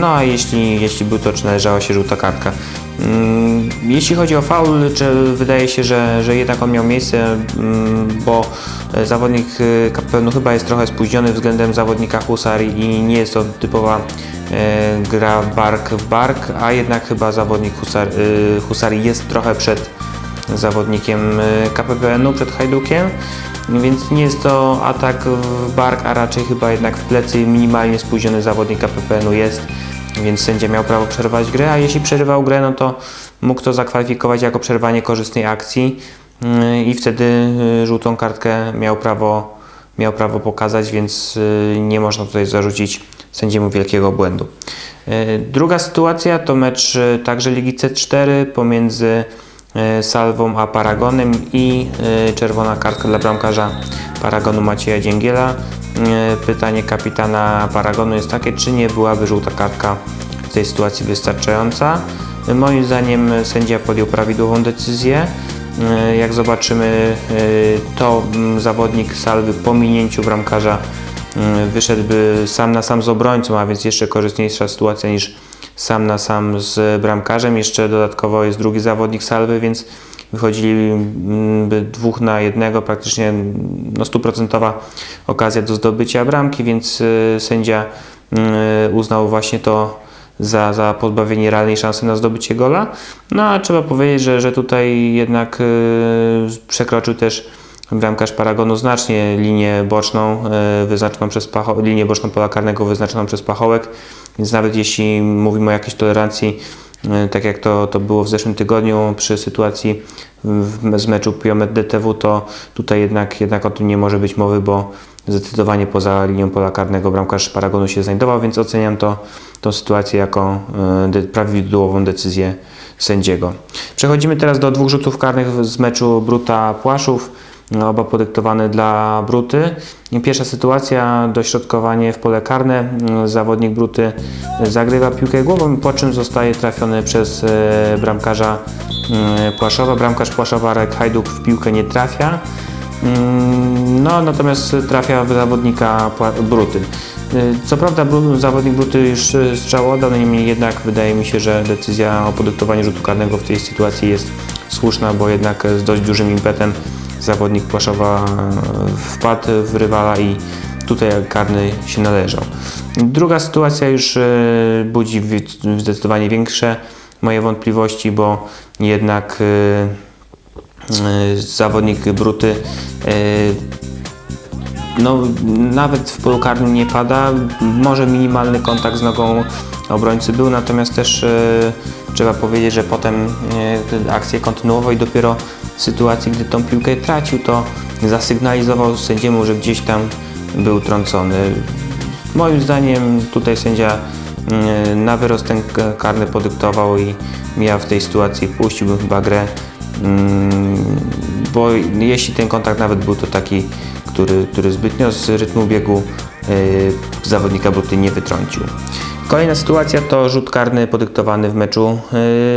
Speaker 3: no a jeśli, jeśli był, to czy należała się żółta kartka. Mm, Jeśli chodzi o faul, czy wydaje się, że, że jednak on miał miejsce, mm, bo e, zawodnik e, KPN chyba jest trochę spóźniony względem zawodnika Husarii i nie jest to typowa e, gra bark w bark, a jednak chyba zawodnik Husar, e, Husarii jest trochę przed zawodnikiem e, KPPN-u, przed Hajdukiem. Więc nie jest to atak w bark, a raczej chyba jednak w plecy minimalnie spóźniony zawodnik KPPN-u jest, więc sędzia miał prawo przerwać grę, a jeśli przerywał grę, no to mógł to zakwalifikować jako przerwanie korzystnej akcji yy, i wtedy yy, żółtą kartkę miał prawo, miał prawo pokazać, więc nie można tutaj zarzucić sędziemu wielkiego błędu. Druga sytuacja to mecz także Ligi C4 pomiędzy Salwą a Paragonem i e, czerwona kartka dla bramkarza Paragonu Macieja Dzięgiela. E, Pytanie kapitana Paragonu jest takie, czy nie byłaby żółta kartka w tej sytuacji wystarczająca? E, Moim zdaniem sędzia podjął prawidłową decyzję. E, Jak zobaczymy, e, to mm, zawodnik Salwy po minięciu bramkarza wyszedłby sam na sam z obrońcą, a więc jeszcze korzystniejsza sytuacja niż sam na sam z bramkarzem. Jeszcze dodatkowo jest drugi zawodnik Salwy, więc wychodziliby dwóch na jednego, praktycznie no, stuprocentowa okazja do zdobycia bramki, więc y, sędzia y, uznał właśnie to za, za pozbawienie realnej szansy na zdobycie gola. No a trzeba powiedzieć, że, że tutaj jednak przekroczył też bramkarz Paragonu znacznie linię boczną y, wyznaczoną przez pacho- linię boczną pola karnego wyznaczoną przez pachołek, więc nawet jeśli mówimy o jakiejś tolerancji, y, tak jak to, to było w zeszłym tygodniu przy sytuacji w, z meczu Piomet DTW, to tutaj jednak, jednak o tym nie może być mowy, bo zdecydowanie poza linią pola karnego bramkarz Paragonu się znajdował, więc oceniam to, tą sytuację jako y, de, prawidłową decyzję sędziego. Przechodzimy teraz do dwóch rzutów karnych z meczu Bruta Płaszów oba podyktowane dla Bruty. Pierwsza sytuacja, dośrodkowanie w pole karne. Zawodnik Bruty zagrywa piłkę głową, po czym zostaje trafiony przez e, bramkarza e, Płaszowa. Bramkarz Płaszowa, Arek Hajduk w piłkę nie trafia. Mm, No, natomiast trafia w zawodnika Bruty. E, Co prawda zawodnik Bruty już strzał oddał, no niemniej jednak wydaje mi się, że decyzja o podyktowaniu rzutu karnego w tej sytuacji jest słuszna, bo jednak z dość dużym impetem zawodnik Płaszowa e, wpadł w rywala i tutaj karny się należał. Druga sytuacja już e, budzi zdecydowanie większe moje wątpliwości, bo jednak e, zawodnik Bruty no, nawet w polu karnym nie pada, może minimalny kontakt z nogą obrońcy był, natomiast też trzeba powiedzieć, że potem akcję kontynuował i dopiero sytuacji, gdy tą piłkę tracił, to zasygnalizował sędziemu, że gdzieś tam był trącony. Moim zdaniem tutaj sędzia e, na wyrost ten karny podyktował i ja w tej sytuacji puściłbym chyba grę, mm, bo jeśli ten kontakt nawet był to taki, który, który zbytnio z rytmu biegu e, zawodnika Bruty nie wytrącił. Kolejna sytuacja to rzut karny podyktowany w meczu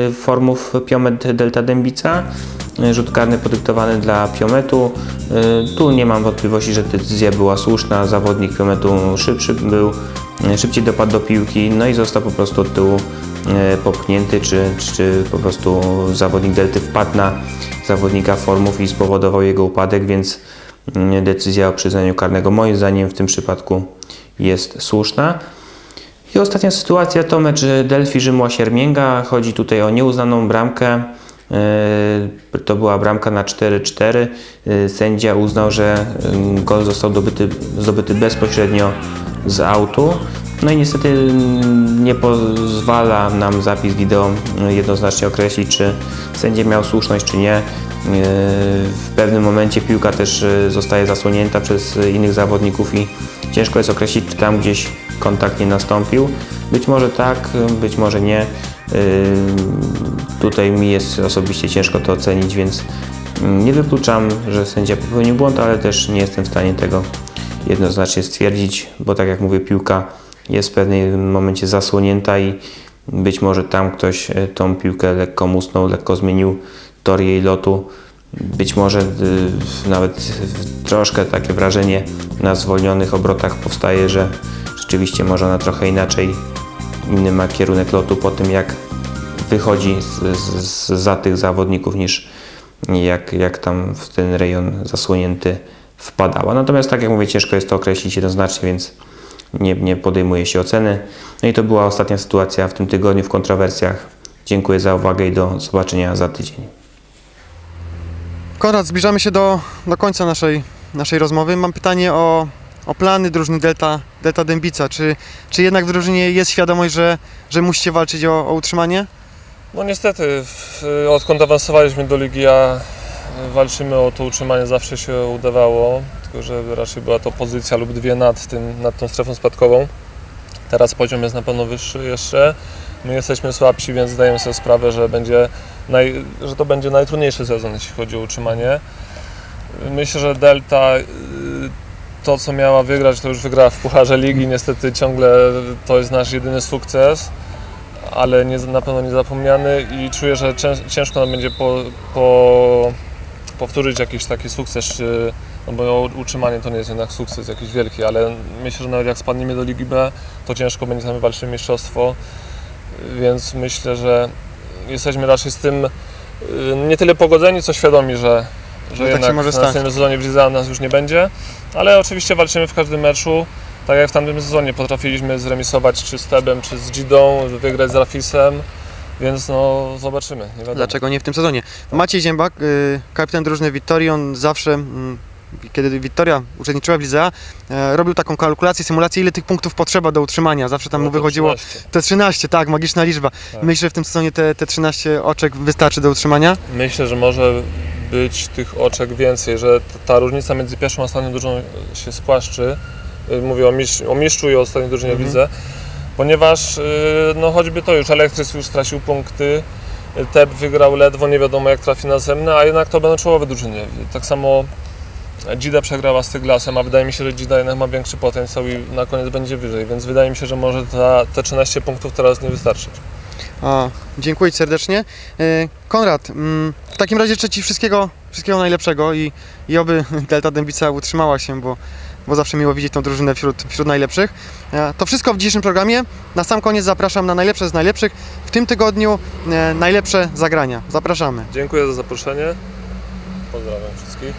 Speaker 3: y, Formów Piomet Delta Dębica. Y, Rzut karny podyktowany dla Piometu. Y, Tu nie mam wątpliwości, że decyzja była słuszna. Zawodnik Piometu szybszy był, y, szybciej dopadł do piłki, no i został po prostu od tyłu popchnięty, czy, czy po prostu zawodnik Delty wpadł na zawodnika Formów i spowodował jego upadek, więc decyzja o przyznaniu karnego moim zdaniem w tym przypadku jest słuszna. I ostatnia sytuacja to mecz Delfi Rzymła Siermięga. Chodzi tutaj o nieuznaną bramkę. E, To była bramka na 4-4. E, Sędzia uznał, że gol został dobyty, zdobyty bezpośrednio z autu. No i niestety nie pozwala nam zapis wideo jednoznacznie określić, czy sędzia miał słuszność, czy nie. E, W pewnym momencie piłka też e, zostaje zasłonięta przez e, innych zawodników i ciężko jest określić, czy tam gdzieś kontakt nie nastąpił. Być może tak, być może nie. Tutaj mi jest osobiście ciężko to ocenić, więc mm, nie wykluczam, że sędzia popełnił błąd, ale też nie jestem w stanie tego jednoznacznie stwierdzić, bo tak jak mówię, piłka jest w pewnym momencie zasłonięta i być może tam ktoś e, tą piłkę lekko musnął, lekko zmienił tor jej lotu. Być może y, nawet troszkę takie wrażenie na zwolnionych obrotach powstaje, że rzeczywiście może ona trochę inaczej, inny ma kierunek lotu po tym jak wychodzi z, z, za tych zawodników niż jak, jak tam w ten rejon zasłonięty wpadała. Natomiast tak jak mówię, ciężko jest to określić jednoznacznie, więc nie, nie podejmuje się oceny. No i to była ostatnia sytuacja w tym tygodniu w kontrowersjach. Dziękuję za uwagę i do zobaczenia za tydzień.
Speaker 1: Konrad, zbliżamy się do, do końca naszej, naszej rozmowy. Mam pytanie o, o plany drużyny Delta, Delta Dębica. Czy, czy jednak w drużynie jest świadomość, że, że musicie walczyć o, o utrzymanie?
Speaker 2: No niestety, w, odkąd awansowaliśmy do Ligi A, walczymy o to utrzymanie, zawsze się udawało, tylko że raczej była to pozycja lub dwie nad, tym, nad tą strefą spadkową. Teraz poziom jest na pewno wyższy jeszcze. My jesteśmy słabsi, więc zdajemy sobie sprawę, że, będzie naj, że to będzie najtrudniejszy sezon, jeśli chodzi o utrzymanie. Myślę, że Delta y, to, co miała wygrać, to już wygrała w Pucharze Ligi. Niestety ciągle to jest nasz jedyny sukces ale nie, na pewno nie zapomniany i czuję, że cięż, ciężko nam będzie po, po, powtórzyć jakiś taki sukces, czy, no bo utrzymanie to nie jest jednak sukces jakiś wielki, ale myślę, że nawet jak spadniemy do Ligi B, to ciężko będzie nam walczyć mistrzostwo, więc myślę, że jesteśmy raczej z tym y, nie tyle pogodzeni, co świadomi, że, że
Speaker 1: tak się
Speaker 2: jednak
Speaker 1: może
Speaker 2: w następnym sezonie w Lidze A nas już nie będzie, ale oczywiście walczymy w każdym meczu. Tak jak w tamtym sezonie potrafiliśmy zremisować czy z Tebem, czy z Gidą, wygrać z Rafisem, więc no zobaczymy. Nie.
Speaker 1: Dlaczego nie w tym sezonie? Maciej Ziębak, y, kapitan drużyny Wittorii, on zawsze, mm, kiedy Wittoria uczestniczyła w Lidze e, robił taką kalkulację, symulację, ile tych punktów potrzeba do utrzymania. Zawsze tam mu
Speaker 2: No to
Speaker 1: wychodziło
Speaker 2: 13.
Speaker 1: te 13, tak, magiczna liczba.
Speaker 2: Tak.
Speaker 1: Myślę, że w tym sezonie te, te 13 oczek wystarczy do utrzymania.
Speaker 2: Myślę, że może być tych oczek więcej, że ta różnica między pierwszą a ostatnią drużyną się spłaszczy. Y, Mówię o, mistrz, o mistrzu i o ostatniej drużynie
Speaker 1: Mhm.
Speaker 2: w lidze, ponieważ y, no choćby to już Elektrys już stracił punkty, Teb wygrał ledwo, nie wiadomo jak trafi następny, a jednak to będą czołowe drużyny. Tak samo Gida przegrała z Tyglasem, a wydaje mi się, że Gida jednak ma większy potencjał i na koniec będzie wyżej, więc wydaje mi się, że może ta, te 13 punktów teraz nie wystarczyć.
Speaker 1: A, dziękuję serdecznie. E, Konrad, mm, w takim razie życzę Ci wszystkiego, wszystkiego najlepszego i, i oby (laughs) Delta Dębica utrzymała się, bo, bo zawsze miło widzieć tą drużynę wśród, wśród najlepszych. E, To wszystko w dzisiejszym programie. Na sam koniec zapraszam na najlepsze z najlepszych. W tym tygodniu e, najlepsze zagrania. Zapraszamy.
Speaker 2: Dziękuję za zaproszenie. Pozdrawiam wszystkich.